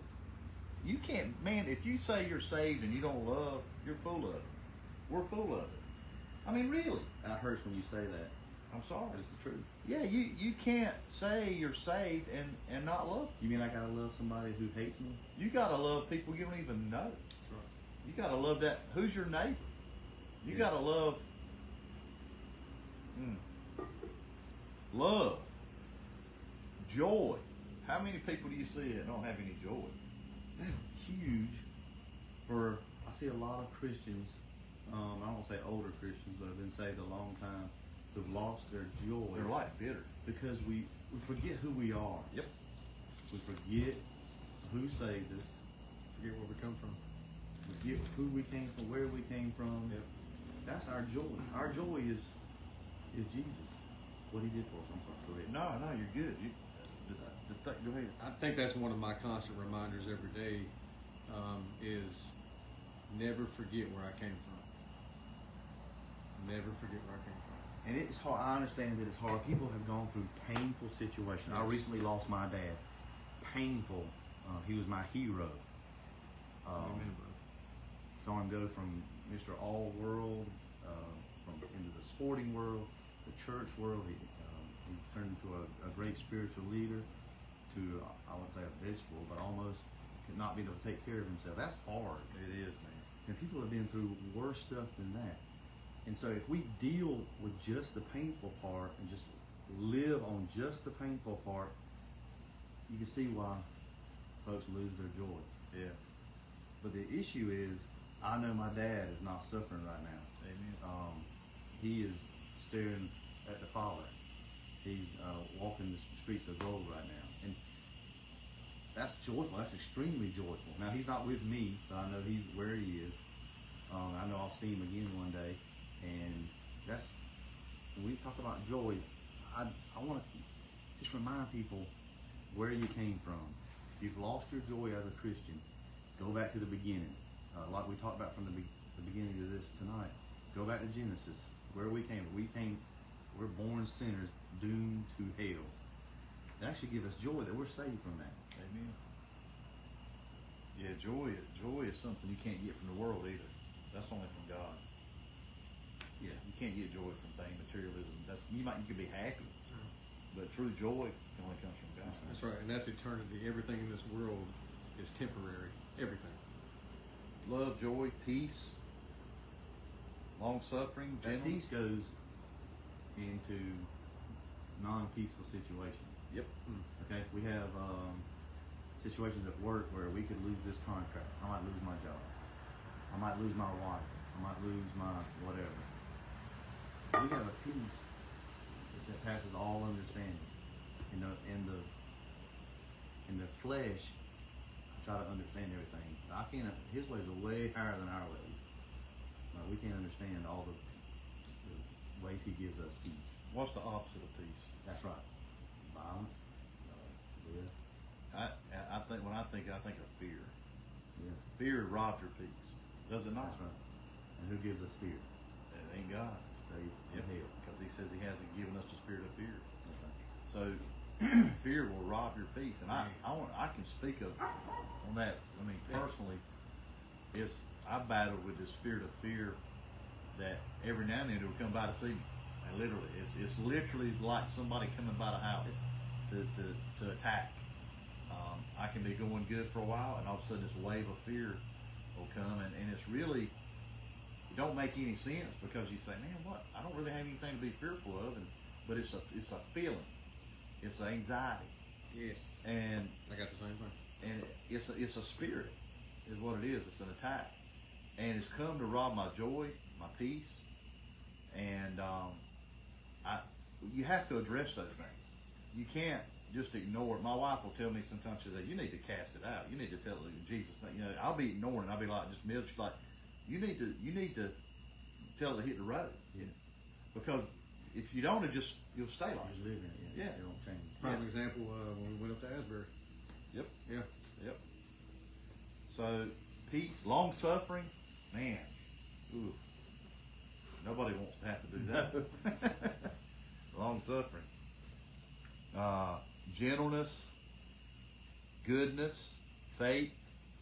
You can't, man. If you say you're saved and you don't love, you're full of it. We're full of it. I mean, really.
That hurts when you say that,
I'm sorry.
it's the truth.
Yeah, you you can't say you're saved and and not love.
You mean I gotta love somebody who hates me?
You gotta love people you don't even know.
right.
You gotta love that. Who's your neighbor? You
Yeah.
gotta love. Mm, love, joy. How many people do you see that don't have any joy?
That's huge. For I see a lot of Christians. Um, I don't say older Christians, but have been saved a long time, who've lost their joy
They're like bitter.
because we we forget who we are.
Yep.
We forget who saved us.
Forget where we come from.
Forget who we came from, where we came from.
Yep.
That's our joy. Our joy is is Jesus. What he did for us. I'm sorry. Go ahead.
No, no, you're good. You, the, the, th- go ahead.
I think that's one of my constant reminders every day um, is never forget where I came from. Never forget where I came from.
And it's hard. I understand that it's hard. People have gone through painful situations. I recently lost my dad. Painful. Uh, he was my hero. Um. Saw him go from Mr. All World, uh, from into the sporting world, the church world. He, um, he turned into a, a great spiritual leader. To I would say a vegetable, but almost could not be able to take care of himself. That's hard.
It is, man.
And people have been through worse stuff than that. And so if we deal with just the painful part and just live on just the painful part, you can see why folks lose their joy.
Yeah.
But the issue is, I know my dad is not suffering right now.
Amen.
Um, he is staring at the Father. He's uh, walking the streets of gold right now, and that's joyful. That's extremely joyful. Now he's not with me, but I know he's where he is. Um, I know I'll see him again one day, and that's when we talk about joy. I I want to just remind people where you came from. If you've lost your joy as a Christian, go back to the beginning. Uh, like we talked about from the, be- the beginning of this tonight. Go back to Genesis, where we came. We came. We're born sinners, doomed to hell. It actually give us joy that we're saved from that.
Amen. Yeah, joy. Joy is something you can't get from the world either. That's only from God.
Yeah.
You can't get joy from thing materialism. That's you might you can be happy, but true joy only comes from God.
That's right, and that's eternity. Everything in this world is temporary. Everything.
Love, joy, peace, long suffering,
That
gentleness.
peace goes into non-peaceful situations.
Yep.
Okay, we have um, situations at work where we could lose this contract. I might lose my job. I might lose my wife. I might lose my whatever. We have a peace that passes all understanding. In the in the in the flesh, I try to understand everything. I can't. His ways are way higher than our ways. Uh, we can't understand all the, the ways He gives us peace.
What's the opposite of peace?
That's right. Violence. Uh, death.
I I think when I think I think of fear.
Yeah.
Fear robs your peace. Does it not?
That's right. And who gives us fear?
It ain't God.
Stay in hell.
Because He says He hasn't given us the spirit of fear.
That's right.
So fear will rob your peace, and I I want I can speak of on that. I mean personally, it's I battle with this spirit of fear that every now and then it will come by to see me. And literally, it's it's literally like somebody coming by the house to to, to attack. Um, I can be going good for a while, and all of a sudden this wave of fear will come, and, and it's really it don't make any sense because you say, man, what? I don't really have anything to be fearful of, and but it's a it's a feeling, it's an anxiety,
Yes.
and
I got the same thing.
and it's a, it's a spirit, is what it is. It's an attack, and it's come to rob my joy, my peace, and um, I you have to address those things. You can't just ignore it. My wife will tell me sometimes she says, "You need to cast it out. You need to tell it in Jesus." name." You know, I'll be ignoring. I'll be like just miserable. She's like, "You need to you need to tell it to hit the road."
Yeah.
Because if you don't, it just you'll stay like
Just live in it. Yeah.
Yeah.
It don't change.
Prime example uh, when we went up to Asbury.
Yep.
Yeah.
Yep. So peace, long suffering, man. Ooh. Nobody wants to have to do that. long suffering. Uh, gentleness, goodness, faith,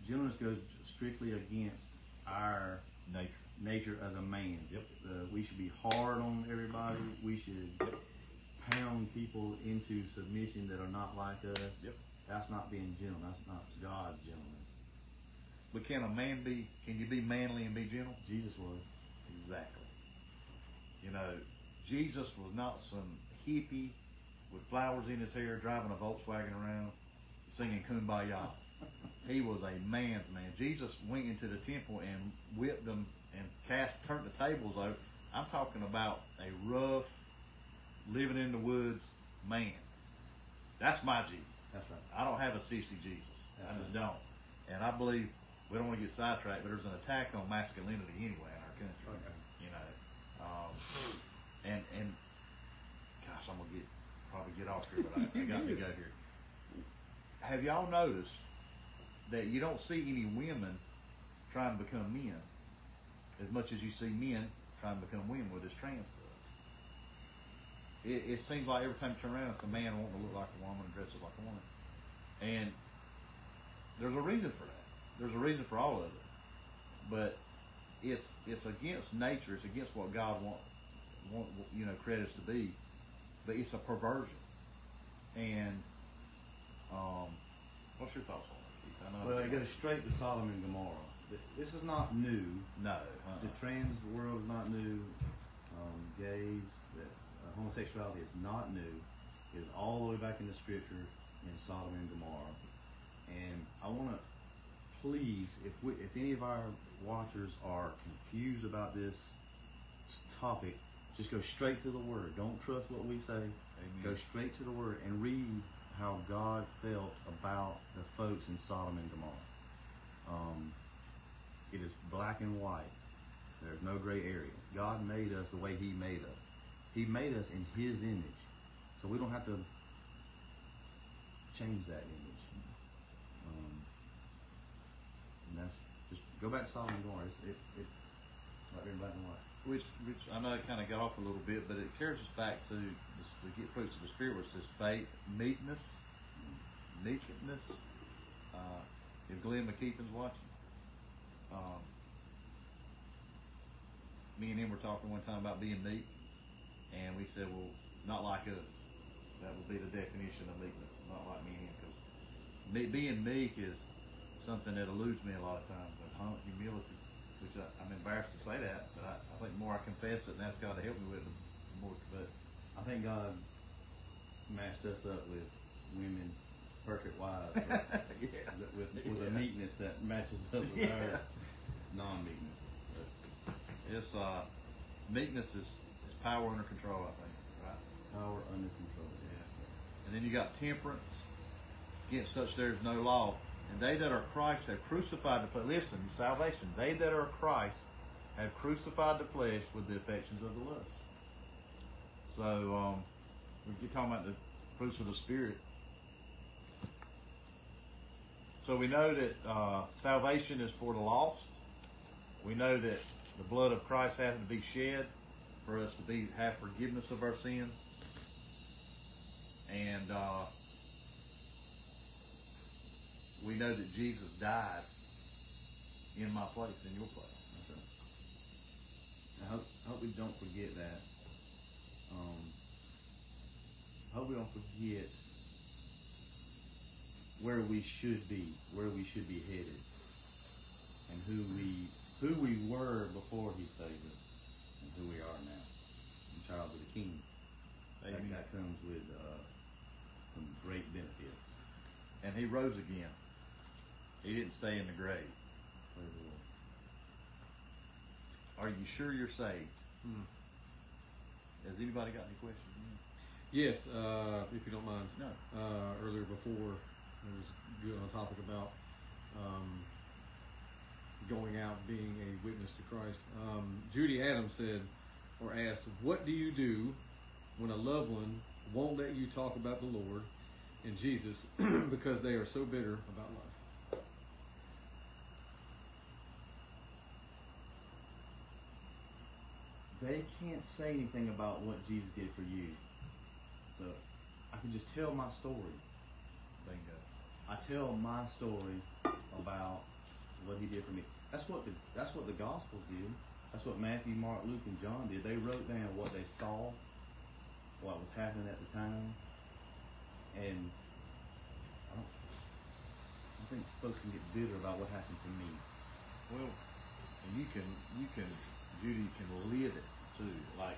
Gentleness goes strictly against our
nature.
Nature as a man.
Yep.
Uh, we should be hard on everybody. We should pound people into submission that are not like us.
Yep.
That's not being gentle. That's not God's gentleness.
But can a man be? Can you be manly and be gentle?
Jesus was.
Exactly. You know, Jesus was not some hippie with flowers in his hair driving a Volkswagen around singing Kumbaya. he was a man's man. Jesus went into the temple and whipped them and cast, turned the tables over. I'm talking about a rough, living in the woods man. That's my Jesus.
That's right.
I don't have a sissy Jesus. I just don't. And I believe we don't want to get sidetracked, but there's an attack on masculinity anyway in our country.
Okay.
You know, um, and and gosh, I'm gonna get probably get off here, but I, I got to go here. Have y'all noticed that you don't see any women trying to become men as much as you see men trying to become women with this trans stuff? It, it seems like every time you turn around, it's a man wanting to look like a woman and dresses like a woman. And there's a reason for that. There's a reason for all of it. But it's it's against nature. It's against what God want, want you know created us to be. But it's a perversion. And um, what's your thoughts on it? I know
Well, it goes straight to Sodom and Gomorrah. Th- This is not new.
no.
The
Uh-uh.
trans world is not new. Um, gays, that uh, homosexuality is not new. It is all the way back in the scripture in Sodom and Gomorrah. And I want to please, if we, if any of our watchers are confused about this topic, just go straight to the Word. Don't trust what we say. Go straight to the Word and read how God felt about the folks in Sodom and Gomorrah. Um, it is black and white. There's no gray area. God made us the way He made us. He made us in His image, so we don't have to change that image. Um, and that's just go back to Sodom and Gomorrah. It's, it, it, right there in black and white.
Which, which I know it kind of got off a little bit, but it carries us back to the, the fruits of the spirit, which says faith, meekness, meekness. Uh, if Glenn McKeithen's watching, um, me and him were talking one time about being meek, and we said, well, not like us. That would be the definition of meekness, not like me and him, because me, being meek is something that eludes me a lot of times, but humility which I, I'm embarrassed to say that, but I, I think the more I confess it and ask God to help me with it, the more. But
I think God matched us up with women, perfect wives,
yeah,
with, with a meekness that matches up with
Yeah.
Non-meekness.
it's uh, meekness is, is power under control. I think, right?
Power under control.
Yeah. And then you got temperance. Against such there is no law. And they that are Christ have crucified the flesh. Listen, salvation. They that are Christ have crucified the flesh with the affections of the lust. So um, we're talking about the fruits of the Spirit. So we know that uh, salvation is for the lost. We know that the blood of Christ has to be shed for us to be have forgiveness of our sins. And uh, we know that Jesus died in my place, in your place.
Okay. I hope, hope we don't forget that. Um, I hope we don't forget where we should be, where we should be headed, and who we who we were before He saved us, and who we are now. I'm child of the King. That,
Amen.
that comes with uh, some great benefits.
And he rose again. He didn't stay in the grave.
Praise the Lord.
Are you sure you're saved?
Hmm.
Has anybody got any questions?
Yes, uh, if you don't mind.
No.
Uh, earlier before, there was good on topic about um, going out being a witness to Christ. Um, Judy Adams said, or asked, "What do you do when a loved one won't let you talk about the Lord and Jesus because they are so bitter about life?"
they can't say anything about what Jesus did for you. So I can just tell my story.
Bingo.
I tell my story about what he did for me. That's what the that's what the Gospels did. That's what Matthew, Mark, Luke, and John did. They wrote down what they saw, what was happening at the time, and I don't. I think folks can get bitter about what happened to me.
Well, and you can, you can, Judy can live it too. Like,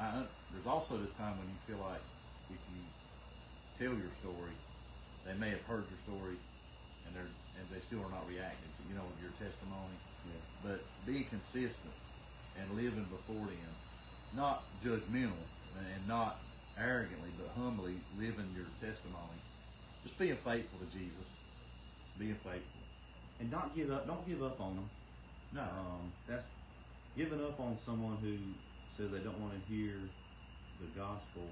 I, there's also this time when you feel like if you tell your story, they may have heard your story, they're and they still are not reacting to you know your testimony.
Yeah.
But being consistent and living before them, not judgmental and not arrogantly, but humbly living your testimony. Just being faithful to Jesus, being faithful.
And not give up. Don't give up on them.
No,
Um, that's giving up on someone who says they don't want to hear the gospel.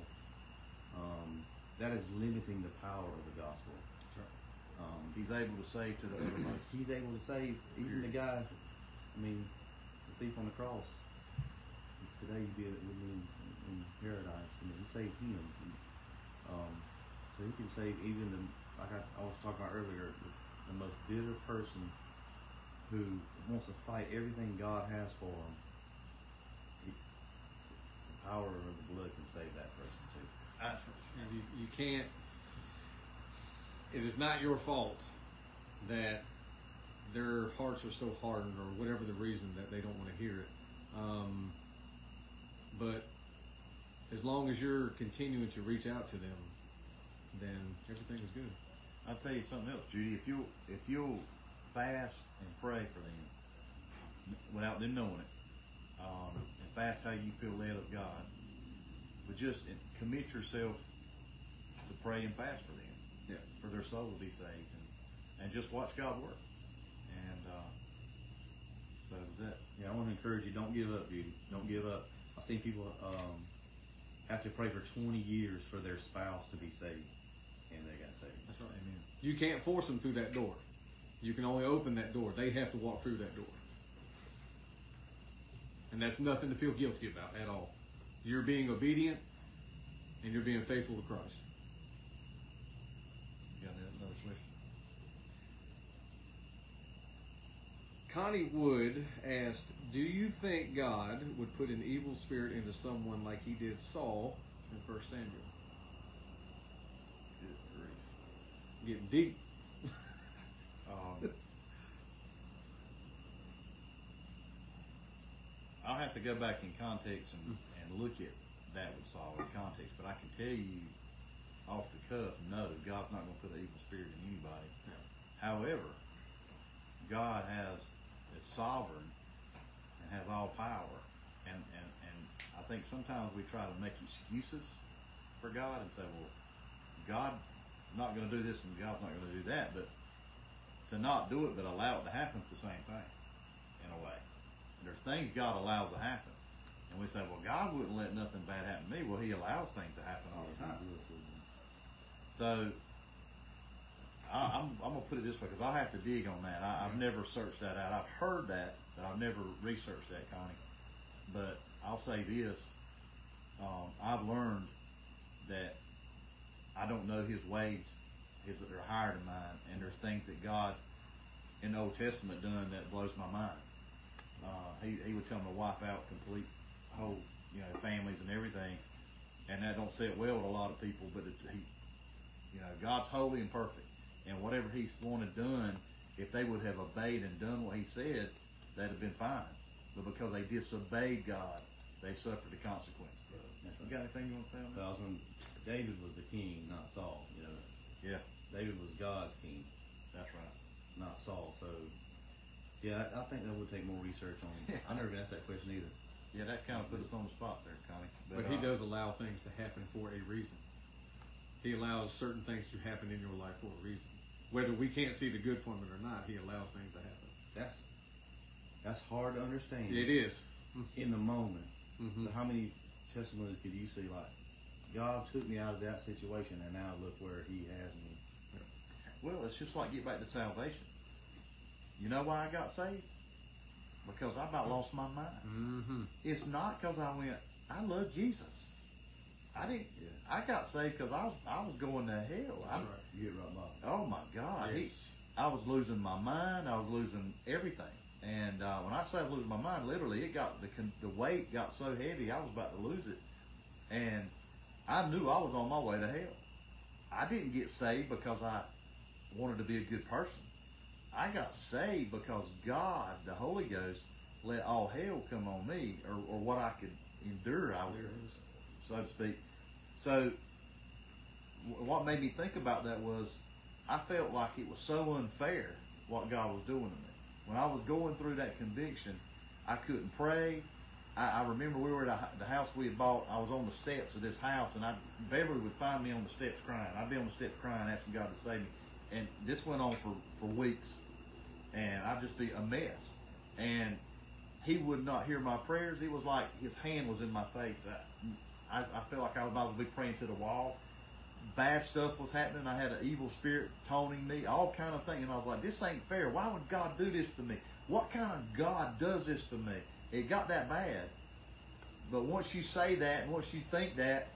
Um, that is limiting the power of the gospel. Um,
he's able to say to the uttermost.
he's able to save even the guy. I mean, the thief on the cross. Today you'd be with me in, in paradise, and he saved him. And, um, so he can save even the like I, I was talking about earlier, the, the most bitter person who wants to fight everything God has for him. He, the power of the blood can save that person too.
And you, you can't. It is not your fault that their hearts are so hardened, or whatever the reason that they don't want to hear it. Um, but as long as you're continuing to reach out to them, then everything is good.
I'll tell you something else, Judy. If you if you'll fast and pray for them without them knowing it, um, and fast how you feel led of God, but just commit yourself to pray and fast for them, For their soul to be saved, and, and just watch God work. And uh, so that
Yeah, I want to encourage you. Don't give up, Judy. Don't give up. I've seen people um, have to pray for 20 years for their spouse to be saved, and they got saved.
That's right. Amen. You can't force them through that door. You can only open that door. They have to walk through that door. And that's nothing to feel guilty about at all. You're being obedient and you're being faithful to Christ.
you got another question.
Connie Wood asked, Do you think God would put an evil spirit into someone like he did Saul in 1 Samuel?
Good grief.
Getting deep.
Um, I'll have to go back in context and, and look at that with Saul in context, but I can tell you off the cuff, no, God's not going to put an evil spirit in anybody.
No.
However, God has is sovereign and has all power, and, and and I think sometimes we try to make excuses for God and say, well, God not going to do this and God's not going to do that, but to not do it but allow it to happen is the same thing in a way. And there's things God allows to happen. And we say, well, God wouldn't let nothing bad happen to me. Well, He allows things to happen all the time. So I, I'm, I'm going to put it this way because I'll have to dig on that. I, I've never searched that out. I've heard that, but I've never researched that, Connie. But I'll say this um, I've learned that I don't know His ways is that they're higher than mine, and there's things that God in the Old Testament done that blows my mind. Uh, he he would tell them to wipe out complete whole you know families and everything, and that don't sit well with a lot of people. But it, he, you know, God's holy and perfect, and whatever He's wanted done, if they would have obeyed and done what He said, that'd have been fine. But because they disobeyed God, they suffered the consequences.
That's
You got anything you want to say on that?
Because when David was the king, not Saul. You know,
Yeah,
David was God's king,
that's right.
not Saul. So, yeah, I, I think that would take more research on. I never asked that question either.
Yeah, that kind of put us on the spot there, Connie.
But he
uh,
does allow things to happen for a reason. He allows certain things to happen in your life for a reason. Whether we can't see the good from it or not, he allows things to happen.
That's that's hard to understand
It is.
in the moment.
Mhm.
So how many testimonies could you see like God took me out of that situation and now look where He has me?
Well, it's just like get back to salvation. You know why I got saved? Because I about lost my mind.
Mm-hmm.
It's not because I went, I love Jesus. I didn't.
Yeah.
I got saved because I was I was going to hell. I,
right.
You get right by.
Oh my God! He, I was losing my mind. I was losing everything. And uh, when I say I was losing my mind, literally, it got the the weight got so heavy, I was about to lose it, and I knew I was on my way to hell. I didn't get saved because I wanted to be a good person. I got saved because God, the Holy Ghost, let all hell come on me, or, or what I could endure, I would, so to speak. So, what made me think about that was I felt like it was so unfair what God was doing to me. When I was going through that conviction, I couldn't pray. I, I remember we were at a, the house we had bought. I was on the steps of this house, and I Beverly would find me on the steps crying. I'd be on the steps crying, asking God to save me. And this went on for, for weeks, and I'd just be a mess. And he would not hear my prayers. It was like his hand was in my face. I, I, I felt like I was about to be praying to the wall. Bad stuff was happening. I had an evil spirit taunting me, all kind of things. And I was like, this ain't fair. Why would God do this to me? What kind of God does this to me? It got that bad. But once you say that, once you think that,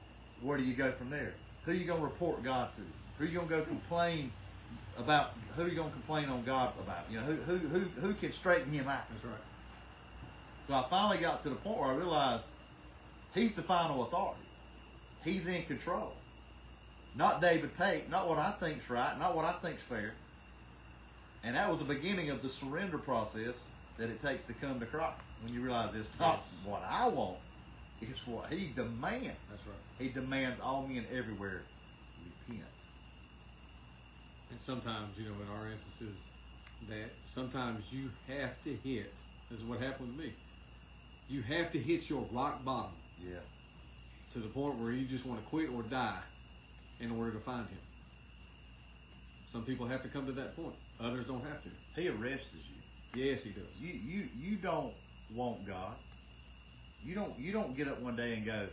where do you go from there? Who are you gonna report God to? Who are you gonna go complain about? Who are you gonna complain on God about? You know, who who who who can straighten him out?
That's right.
So I finally got to the point where I realized he's the final authority. He's in control. Not David Pate, not what I think's right, not what I think's fair. And that was the beginning of the surrender process that it takes to come to Christ. When you realize it's not
Yes.
what I want, it's what he demands.
That's right.
He demands all men everywhere repent.
And sometimes, you know, in our instances, that sometimes you have to hit. This is what happened to me. You have to hit your rock bottom
Yeah.
to the point where you just want to quit or die in order to find Him. Some people have to come to that point. Others don't have to.
He arrests you.
Yes, He does.
You you you don't want God. You don't you don't get up one day and go,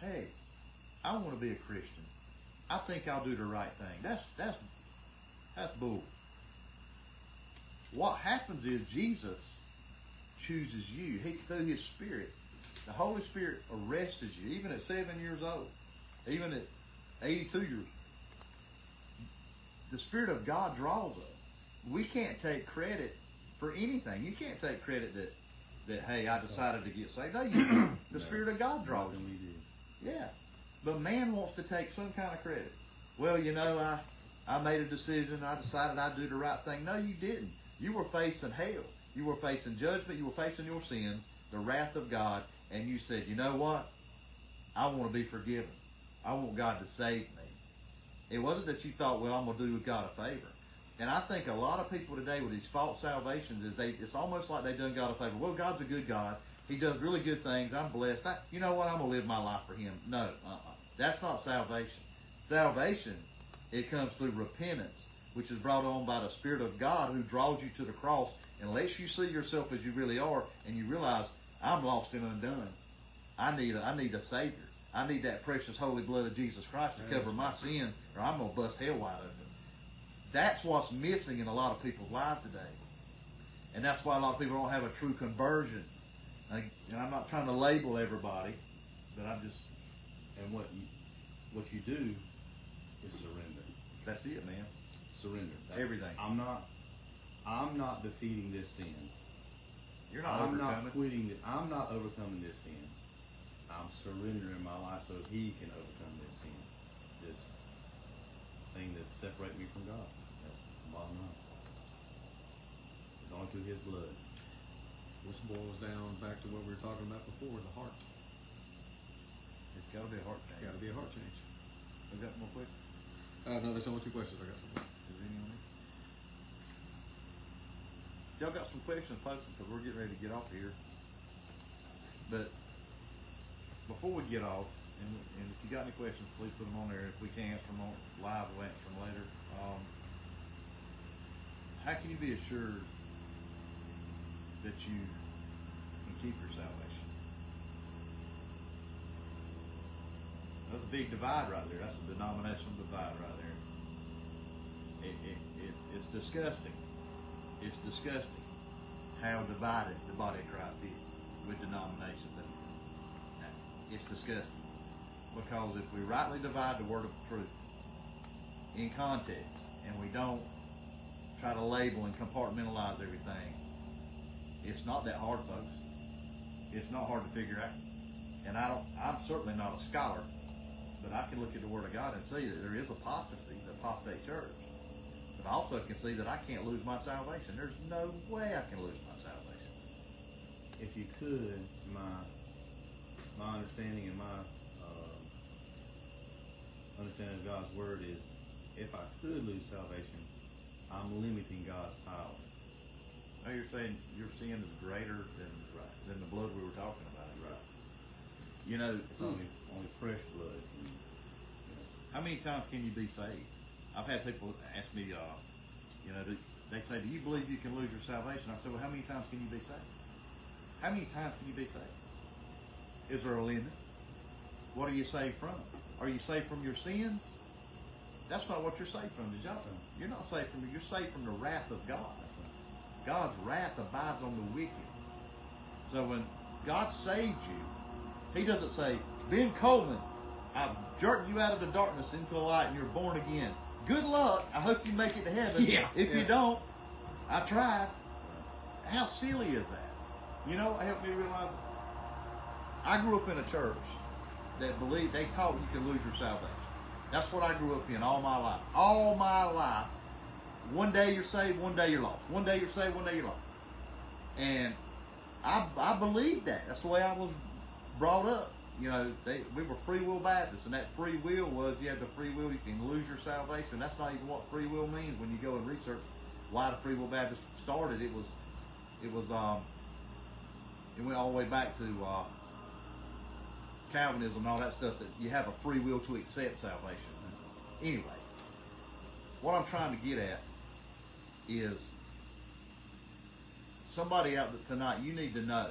"Hey, I want to be a Christian. I think I'll do the right thing." That's that's that's bull. What happens is Jesus chooses you. He through His Spirit, the Holy Spirit arrests you. Even at seven years old, even at eighty-two years, old. the Spirit of God draws us. We can't take credit for anything. You can't take credit that that hey, I decided to get saved. No, you. The. Spirit of God draws you. Yeah, but man wants to take some kind of credit. Well, you know, I I made a decision. I decided I'd do the right thing. No, you didn't. You were facing hell. You were facing judgment. You were facing your sins, the wrath of God, and you said, you know what? I want to be forgiven. I want God to save me. It wasn't that you thought, well, I'm going to do God a favor. And I think a lot of people today with these false salvations is they it's almost like they've done God a favor. Well, God's a good God. He does really good things. I'm blessed. I, you know what? I'm gonna live my life for Him. No, uh-uh. that's not salvation. Salvation, it comes through repentance, which is brought on by the Spirit of God who draws you to the cross and lets you see yourself as you really are, and you realize I'm lost and undone. I need a, I need a Savior. I need that precious holy blood of Jesus Christ to cover my sins, or I'm gonna bust hell wide open. That's what's missing in a lot of people's lives today. And that's why a lot of people don't have a true conversion. And and I'm not trying to label everybody, but I'm just,
And what you what you do is surrender.
that's it, man.
Surrender.
Everything.
I'm not. I'm not defeating this sin.
You're not
I'm
overcoming.
not quitting. The, I'm not overcoming this sin. I'm surrendering my life so He can overcome this sin. This thing that separates me from God. That's the bottom line. It's only through His blood.
Which boils down back to what we were talking about before, the heart.
It's got to be a heart
It's
change.
got to be a heart change.
We got more questions?
Uh, no, there's only two questions I got for you.
Is there any on this? Y'all got some questions posted because we're getting ready to get off here. But before we get off, and, and if you got any questions, please put them on there. If we can't answer them on live, we'll answer them later. Um, how can you be assured that you can keep your salvation? That's a big divide right there. That's a denominational divide right there. It, it, it's disgusting. It's disgusting how divided the body of Christ is with denominations. It's disgusting. Because if we rightly divide the word of truth in context and we don't try to label and compartmentalize everything, It's not that hard, folks. It's not hard to figure out. And I don't, I'm certainly not a scholar, but I can look at the Word of God and see that there is apostasy, the apostate church. But I also can see that I can't lose my salvation. There's no way I can lose my salvation.
If you could, my my understanding and my um, understanding of God's word is, if I could lose salvation, I'm limiting God's power.
Now you're saying your sin is greater than
Right.
than the blood we were talking about.
Right.
You know,
It's only only fresh blood.
How many times can you be saved? I've had people ask me, uh, you know, they say, "Do you believe you can lose your salvation?" I said, "Well, how many times can you be saved? How many times can you be saved? Is there a limit? What are you saved from? Are you saved from your sins? That's not what you're saved from, is y'all? You're not saved from. You're saved from the wrath of God. God's wrath abides on the wicked. So when God saves you, He doesn't say, Ben Coleman, I've jerked you out of the darkness into the light and you're born again. Good luck. I hope you make it to heaven.
Yeah,
If you don't, I tried. How silly is that? You know, it helped me realize I grew up in a church that believed they taught you can lose your salvation. That's what I grew up in all my life. All my life. One day you're saved, one day you're lost. One day you're saved, one day you're lost. And I, I believed that. That's the way I was brought up. You know, they, we were free will Baptists, and that free will was you have the free will, you can lose your salvation. That's not even what free will means when you go and research why the free will Baptist started. It was, it was, um, it went all the way back to uh, Calvinism and all that stuff that you have a free will to accept salvation. Anyway, what I'm trying to get at is somebody out there tonight, you need to know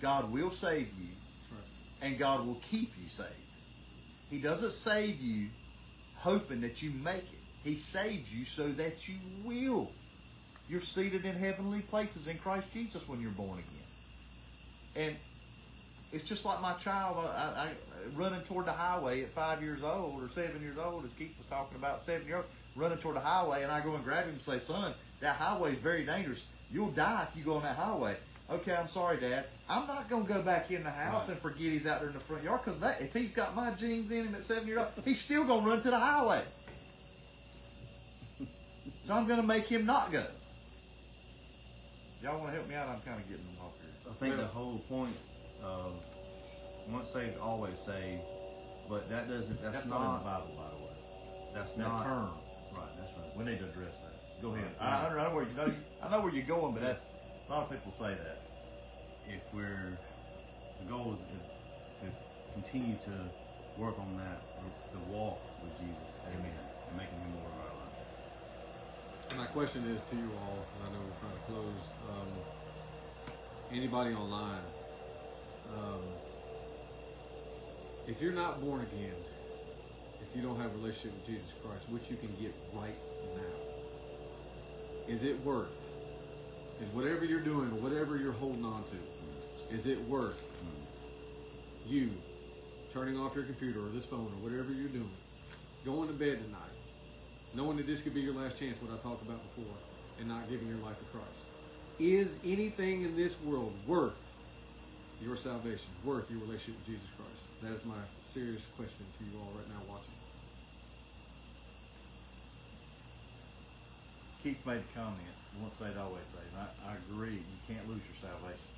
God will save you and God will keep you saved. He doesn't save you hoping that you make it. He saves you so that you will. You're seated in heavenly places in Christ Jesus when you're born again. And it's just like my child I, I, running toward the highway at five years old or seven years old, as Keith was talking about, seven year old, running toward the highway, and I go and grab him and say, Son, that highway is very dangerous. You'll die if you go on that highway. Okay, I'm sorry, Dad. I'm not going to go back in the house
Right.
and forget he's out there in the front yard because if he's got my genes in him at seven years old, he's still going to run to the highway. so I'm going to make him not go. Y'all want to help me out? I'm kind of getting off here.
I think
Yeah.
the whole point of once saved, always saved, but that doesn't. That's,
That's
not.
not in the Bible, by the way.
That's
That
not.
term.
Right. That's right.
We need to address that. Go ahead.
Right.
I, I know where you know. I know where you're going, but that's a lot of people say that.
if we're the goal is, is to continue to work on that the walk with Jesus
Amen.
and making him more of our life.
My question is to you all, and I know we're trying to close. Um, anybody online, um, if you're not born again, if you don't have a relationship with Jesus Christ, which you can get right now, is it worth? Is whatever you're doing, whatever you're holding on to, is it worth you turning off your computer or this phone or whatever you're doing, going to bed tonight, knowing that this could be your last chance, what I talked about before, and not giving your life to Christ. Is anything in this world worth your salvation, worth your relationship with Jesus Christ? That is my serious question to you all right now watching.
Keith made a comment. Once saved, always saved. I, I agree. You can't lose your salvation.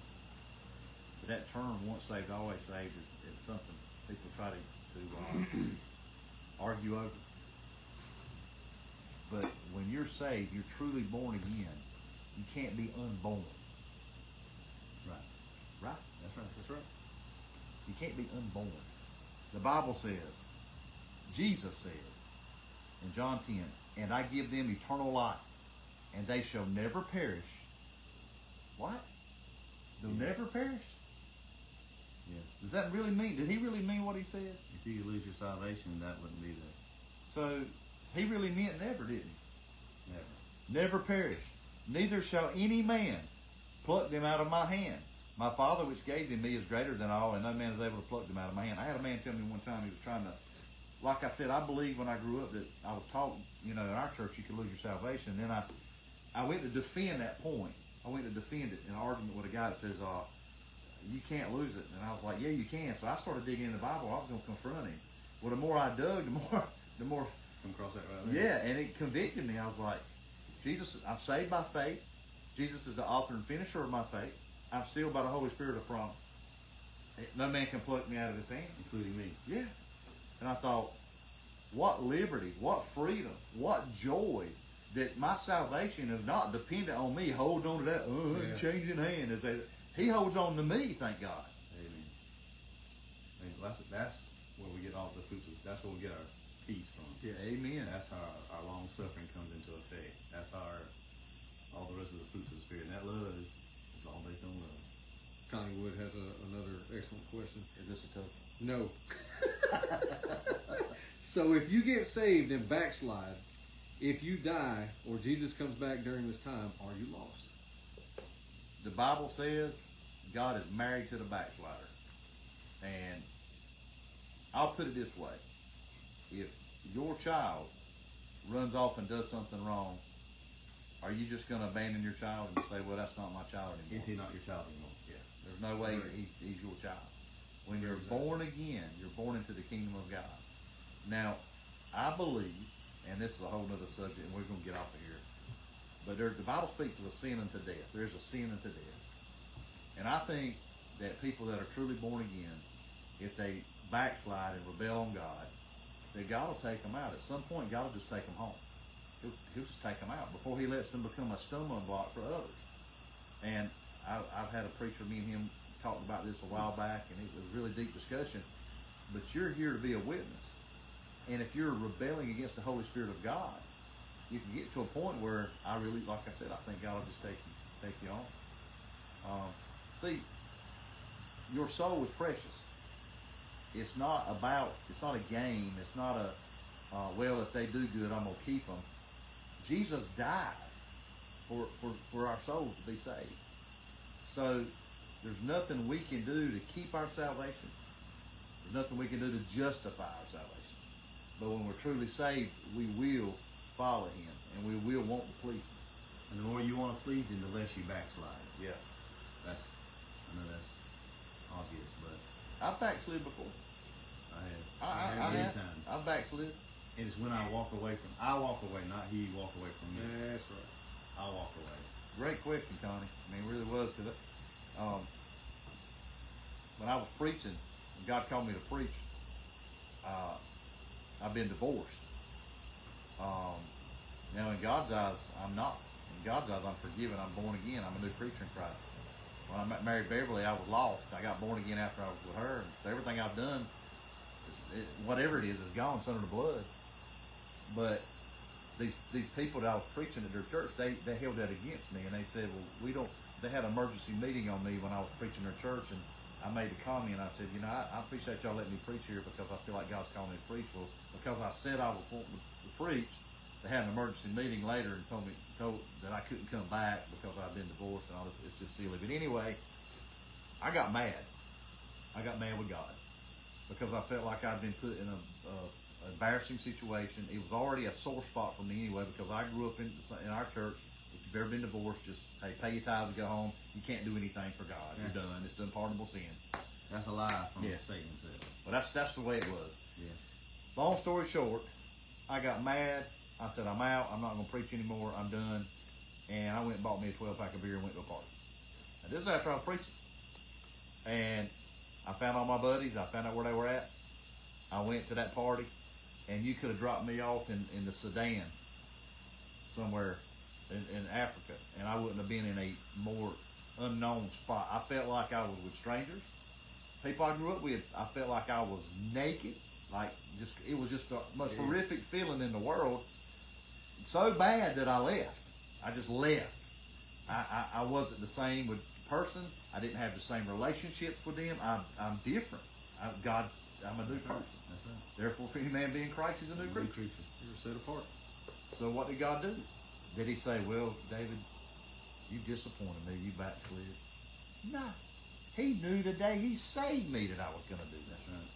But that term, once saved, always saved, is, is something people try to, to uh, argue over. But when you're saved, you're truly born again. You can't be unborn.
Right.
Right?
That's right. That's right.
You can't be unborn. The Bible says, Jesus said in John 10, and I give them eternal life, and they shall never perish. What? They'll
Yeah.
never perish?
Yeah.
Does that really mean, did he really mean what he said?
If you could lose your salvation, that wouldn't be there.
So, he really meant never, didn't he?
Never.
never perish. Neither shall any man pluck them out of my hand. My Father which gave them me is greater than all, and no man is able to pluck them out of my hand. I had a man tell me one time he was trying to, like I said, I believe when I grew up that I was taught, you know, in our church you could lose your salvation. Then I, I went to defend that point, I went to defend it in an argument with a guy that says, uh, you can't lose it. And I was like, yeah, you can. So I started digging in the Bible. I was going to confront him. Well, the more I dug, the more, the more,
Come across that right there.
yeah, and it convicted me. I was like, Jesus, I'm saved by faith. Jesus is the author and finisher of my faith. I'm sealed by the Holy Spirit of promise. No man can pluck me out of his hand.
Including me.
Yeah. And I thought, what liberty, what freedom, what joy that my salvation is not dependent on me holding on to that uh,
Yeah.
changing hand. Is that he holds on to me, thank God.
Amen. And that's, that's where we get all the fruits of, that's where we get our peace from.
Yeah, amen.
That's how our, our long suffering comes into effect. That's how our, all the rest of the fruits of the Spirit. And that love is, is all based on love.
Connie Wood has a, another excellent question.
Is this a tough?
No. so if you get saved and backslide, if you die or Jesus comes back during this time, are you lost?
The Bible says God is married to the backslider. And I'll put it this way. If your child runs off and does something wrong, are you just going to abandon your child and say, well, that's not my child anymore?
Is he not your child anymore?
Yeah. There's no way he's, he's your child. When you're born again, you're born into the kingdom of God. Now, I believe, and this is a whole nother subject, and we're going to get off of here, but there, the Bible speaks of a sin unto death. There's a sin unto death. And I think that people that are truly born again, if they backslide and rebel on God, that God will take them out. At some point, God will just take them home. He'll, he'll just take them out before He lets them become a stumbling block for others. And I, I've had a preacher, me and him, talked about this a while back, and it was a really deep discussion. But you're here to be a witness. And if you're rebelling against the Holy Spirit of God, you can get to a point where I really, like I said, I think God will just take you, take you on. Um, see, your soul is precious. It's not about, it's not a game. It's not a, uh, well, if they do good, I'm gonna keep them. Jesus died for, for, for our souls to be saved. So there's nothing we can do to keep our salvation. There's nothing we can do to justify our salvation. But when we're truly saved, we will follow Him and we will want to please Him.
And the more you want to please him, the less you backslide.
Yeah.
That's, I know that's obvious, but
I've backslid before.
I have.
I, I, I
many
have.
times.
I've backslid.
And it's when I walk away from, I walk away, not he walk away from me.
That's right.
I walk away.
Great question, Connie. I mean, it really was because um, when I was preaching, when God called me to preach, uh, I've been divorced. Um, now, in God's eyes, I'm not. In God's eyes, I'm forgiven. I'm born again. I'm a new creature in Christ. When I married Beverly, I was lost. I got born again after I was with her. Everything I've done, it, whatever it is, is gone. It's under the blood. But these these people that I was preaching at their church, they they held that against me, and they said, "Well, we don't." They had an emergency meeting on me when I was preaching their church, and I made a comment. And I said, "You know, I, I appreciate y'all letting me preach here because I feel like God's calling me to preach." Well, because I said I was wanting to, to preach, they had an emergency meeting later and told me told that I couldn't come back because I'd been divorced and all this. It's just silly. But anyway, I got mad. I got mad with God because I felt like I'd been put in a, a embarrassing situation. It was already a sore spot for me anyway because I grew up in in our church. If you've ever been divorced, just hey, pay your tithes and go home. You can't do anything for God.
Yes.
You're done. It's an unpardonable sin.
That's a lie from
Yeah.
Satan himself.
But that's that's the way it was.
Yeah.
Long story short, I got mad. I said, I'm out. I'm not going to preach anymore. I'm done. And I went and bought me a 12 pack of beer and went to a party. And this is after I was preaching. And I found all my buddies. I found out where they were at. I went to that party. And you could have dropped me off in, in the Sudan somewhere in, in Africa. And I wouldn't have been in a more unknown spot. I felt like I was with strangers. People I grew up with, I felt like I was naked. Like just it was just the most horrific feeling in the world. So bad that I left. I just left. I, I, I wasn't the same with the person. I didn't have the same relationships with them. I'm, I'm different. I, God, I'm a new person.
Right.
Therefore, if any man be in Christ, he's a new
New
creature.
creature.
You're set apart.
So what did God do? Did he say, well, David, you disappointed me. You backslid. No. He knew the day he saved me that I was going to do that.
That's right.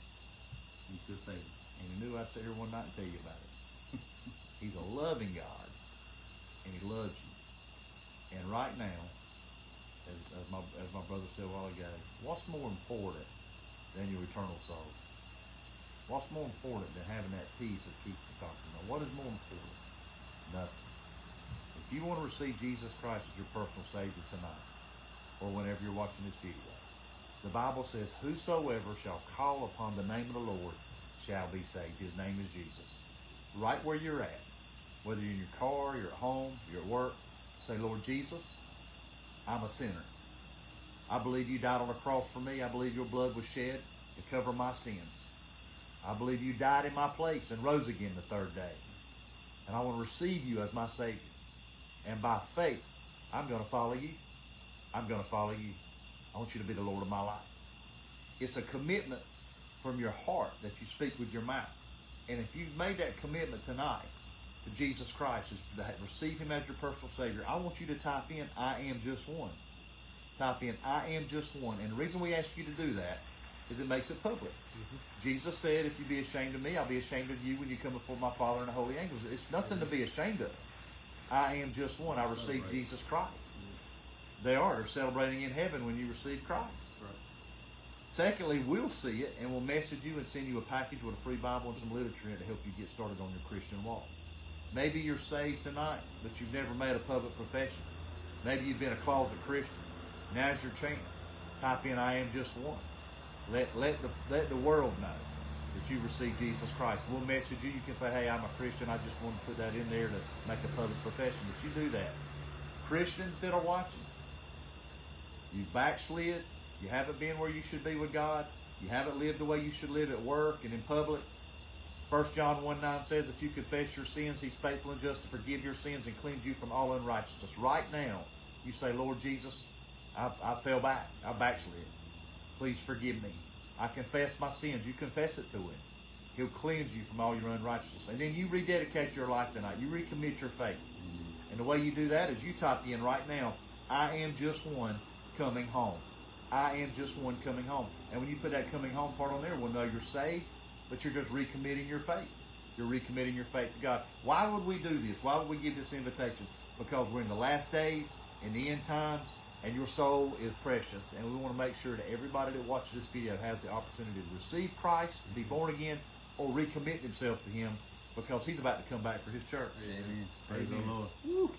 He's still saving.
And he knew I'd sit here one night and tell you about it. He's a loving God, and he loves you. And right now, as, as my as my brother said a while ago, what's more important than your eternal soul? What's more important than having that peace of keep talking about? What is more important? Nothing. If you want to receive Jesus Christ as your personal Savior tonight, or whenever you're watching this video, the Bible says, Whosoever shall call upon the name of the Lord shall be saved. His name is Jesus. Right where you're at, whether you're in your car, you're at home, you're at work, say, Lord Jesus, I'm a sinner. I believe you died on the cross for me. I believe your blood was shed to cover my sins. I believe you died in my place and rose again the third day. And I want to receive you as my Savior. And by faith, I'm going to follow you. I'm going to follow you. I want you to be the Lord of my life. It's a commitment from your heart that you speak with your mouth. And if you've made that commitment tonight to Jesus Christ, is to receive Him as your personal Savior, I want you to type in, I am just one. Type in, I am just one. And the reason we ask you to do that is it makes it public. Mm-hmm. Jesus said, if you be ashamed of me, I'll be ashamed of you when you come before my Father and the holy angels. It's nothing to be ashamed of. I am just one. I received Jesus Christ. They are. They're celebrating in heaven when you receive Christ.
Right.
Secondly, we'll see it and we'll message you and send you a package with a free Bible and some literature in it to help you get started on your Christian walk. Maybe you're saved tonight, but you've never made a public profession. Maybe you've been a closet Christian. Now's your chance. Type in I am just one. Let let the let the world know that you received Jesus Christ. We'll message you. You can say, Hey, I'm a Christian. I just want to put that in there to make a public profession. But you do that. Christians that are watching, you backslid, you haven't been where you should be with God, you haven't lived the way you should live at work and in public. 1 John 1 9 says that you confess your sins, He's faithful and just to forgive your sins and cleanse you from all unrighteousness. Right now, you say, Lord Jesus, I, I fell back. I backslid. Please forgive me. I confess my sins. You confess it to Him. He'll cleanse you from all your unrighteousness. And then you rededicate your life tonight. You recommit your faith. And the way you do that is you type in right now, I am just one coming home. I am just one coming home. And when you put that coming home part on there, we'll know you're saved, but you're just recommitting your faith. You're recommitting your faith to God. Why would we do this? Why would we give this invitation? Because we're in the last days, in the end times, and your soul is precious. And we want to make sure that everybody that watches this video has the opportunity to receive Christ, be born again, or recommit themselves to Him because He's about to come back for His church.
Amen. Praise
Amen.
the Lord. Woo.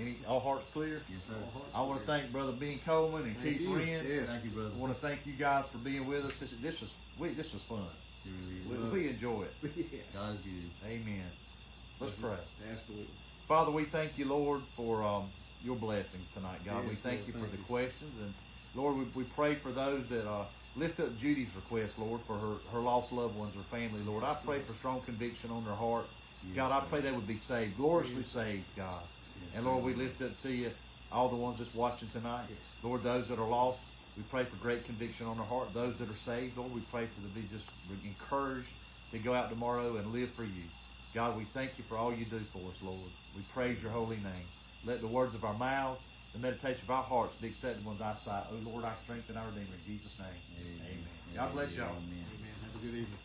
Any all hearts clear?
Yes, sir.
I want to thank Brother Ben Coleman and
Thank
Keith
you.
Wren.
Yes.
Thank you, brother.
I want to thank you guys for being with us. This, this is we, this is fun.
You
We, we enjoy it.
yeah.
God good.
Amen. Let's pray.
Absolutely.
Father, we thank you, Lord, for um, your blessing tonight, God. we thank
Lord,
you for
thank
the
you.
questions. And Lord, we, we pray for those that uh, lift up Judy's request, Lord, for her, her lost loved ones, her family, Lord. I pray for strong conviction on their heart.
Yes,
God, I pray they would be saved, gloriously saved, God.
Yes,
And Lord, we lift up to you all the ones that's watching tonight.
Yes.
Lord, those that are lost, we pray for great conviction on their heart. Those that are saved, Lord, we pray for them to be just encouraged to go out tomorrow and live for you. God, we thank you for all you do for us, Lord. We praise your holy name. Let the words of our mouths, the meditation of our hearts be acceptable in thy sight. O Lord, our strength and our redeemer. In Jesus' name.
Amen.
Amen. God bless y'all.
Amen.
Amen. Have a good evening.